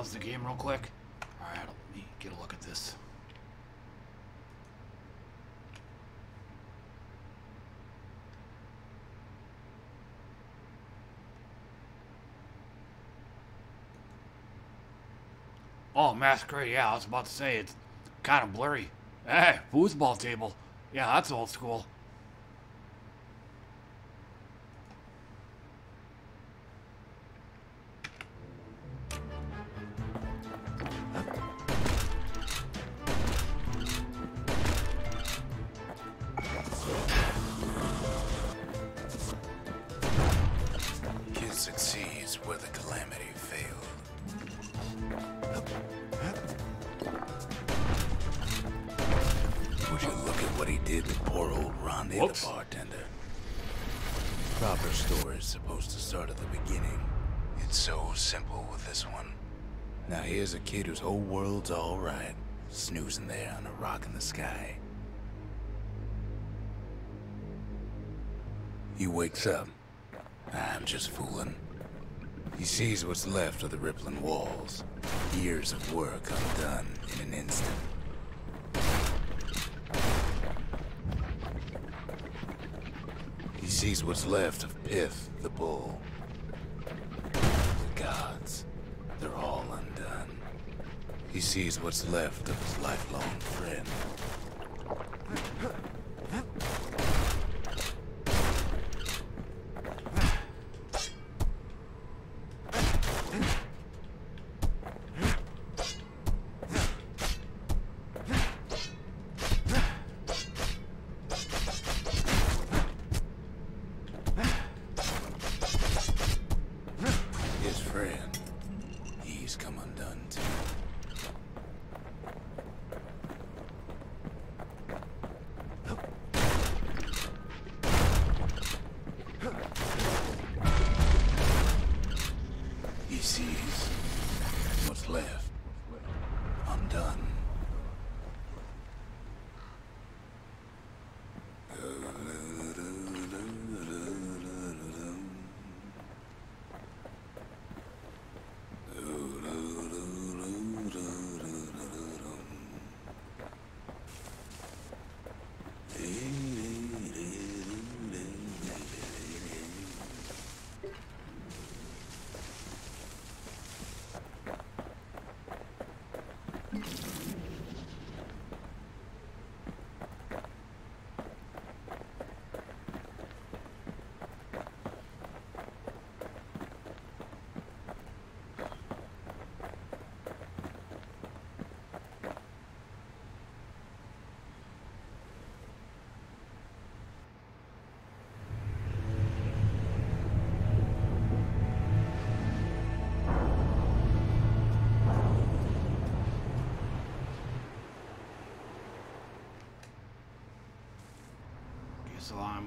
pause the game real quick. Alright, let me get a look at this. Oh, masquerade, yeah, I was about to say, it's kind of blurry. Hey, foosball table. Yeah, that's old school. Sky. He wakes up. I'm just fooling. He sees what's left of the rippling walls. Years of work undone in an instant. He sees what's left of Pyth, the bull. The gods, they're all undone. He sees what's left of his lifelong friend.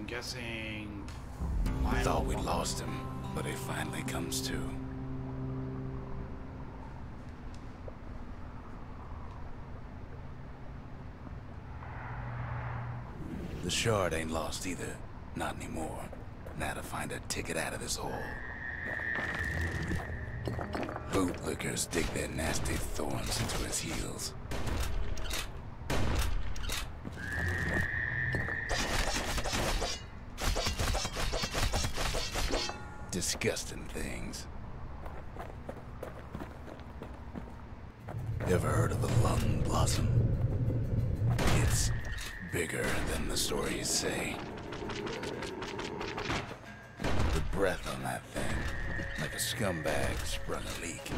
I'm guessing. I thought we'd lost him, but he finally comes to. The shard ain't lost either. Not anymore. Now to find a ticket out of this hole. Bootlickers dig their nasty thorns into his heels. Disgusting things. Ever heard of a lung blossom? It's bigger than the stories say. The breath on that thing, like a scumbag sprung a leak.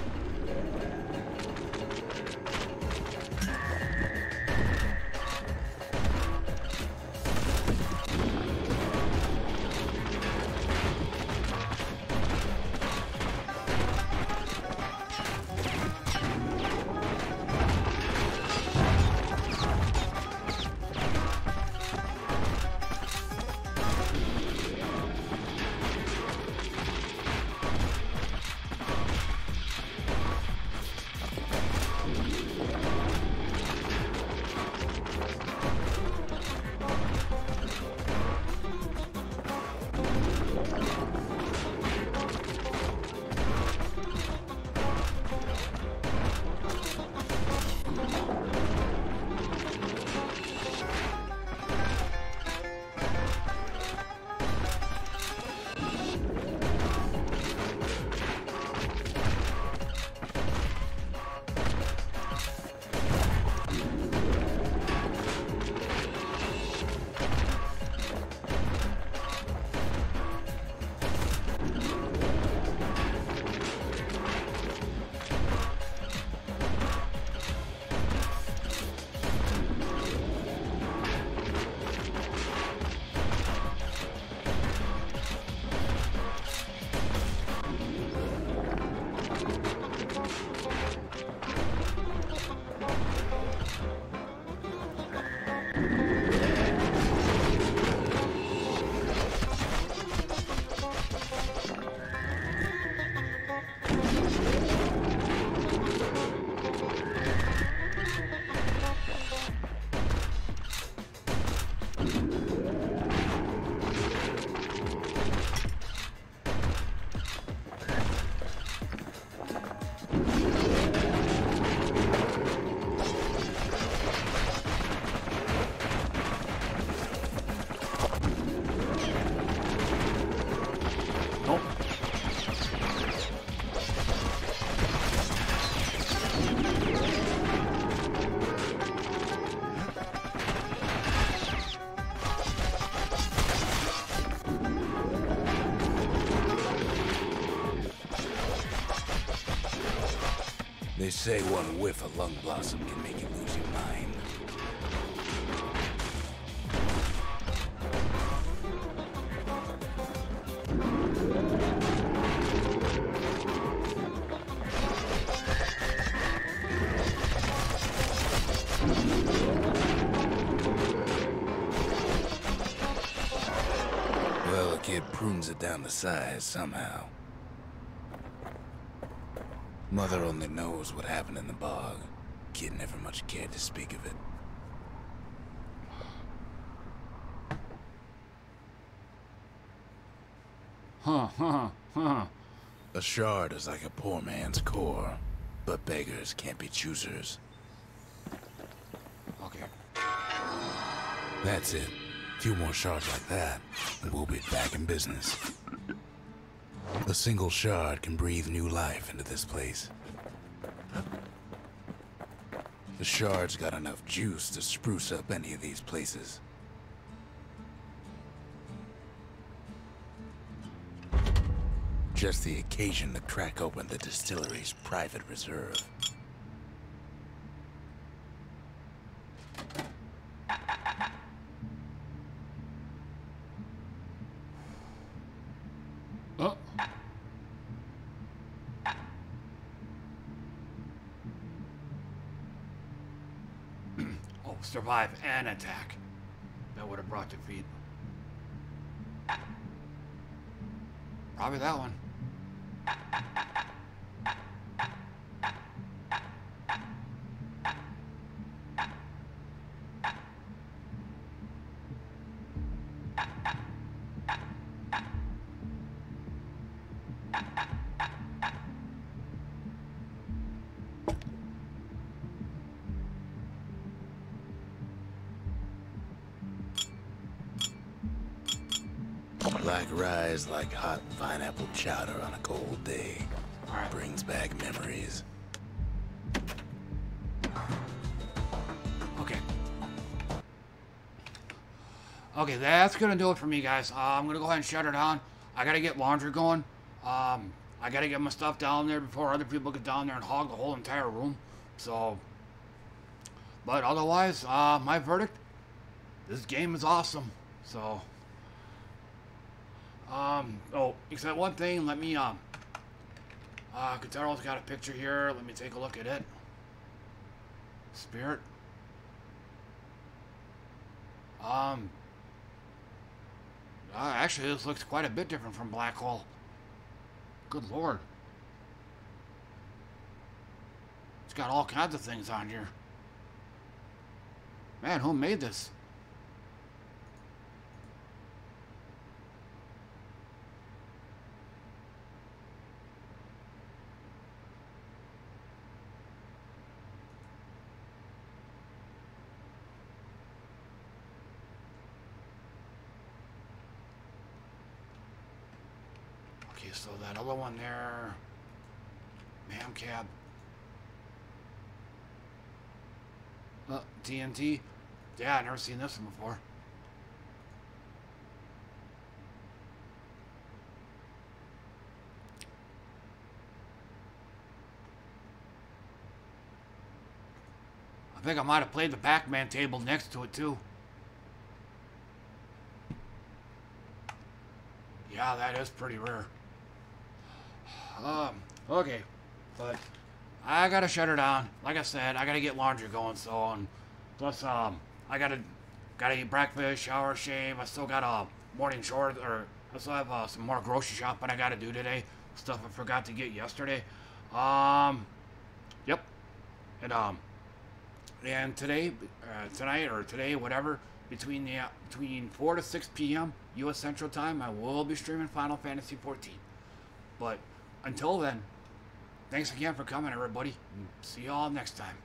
Say one whiff of lung blossom can make you lose your mind. Well, the kid prunes it down to size somehow. Mother only knows what happened in the bog. Kid never much cared to speak of it. Huh, huh, huh. A shard is like a poor man's core, but beggars can't be choosers. Okay. That's it. A Few more shards like that, and we'll be back in business. A single shard can breathe new life into this place. The shard's got enough juice to spruce up any of these places. Just the occasion to crack open the distillery's private reserve. Oh. oh, survive an attack. That would have brought defeat. Probably that one. Like hot pineapple chowder on a cold day. Alright. Brings back memories. Okay. Okay, that's gonna do it for me, guys. Uh, I'm gonna go ahead and shut her down. I gotta get laundry going. Um, I gotta get my stuff down there before other people get down there and hog the whole entire room. So, but otherwise, uh, my verdict: this game is awesome. So, um, oh, except one thing. Let me um, uh, Kataro's got a picture here. Let me take a look at it. Spirit. Um. Uh, actually, this looks quite a bit different from Black Hole. Good lord. It's got all kinds of things on here. Man, who made this? Okay, so that other one there, Mam Cab. Uh, TNT. Yeah, i never seen this one before. I think I might have played the Pac-Man table next to it too. Yeah, that is pretty rare. Um, okay. But I gotta shut her down. Like I said, I gotta get laundry going, so on. Plus, um, I gotta gotta eat breakfast, shower, shave. I still got a morning short, or I still have uh, some more grocery shopping I gotta do today. Stuff I forgot to get yesterday. Um, yep. And um, and today, uh, tonight or today, whatever, between the uh, between 4 to 6 p.m. U.S. Central Time, I will be streaming Final Fantasy 14. But until then, thanks again for coming, everybody. See y'all next time.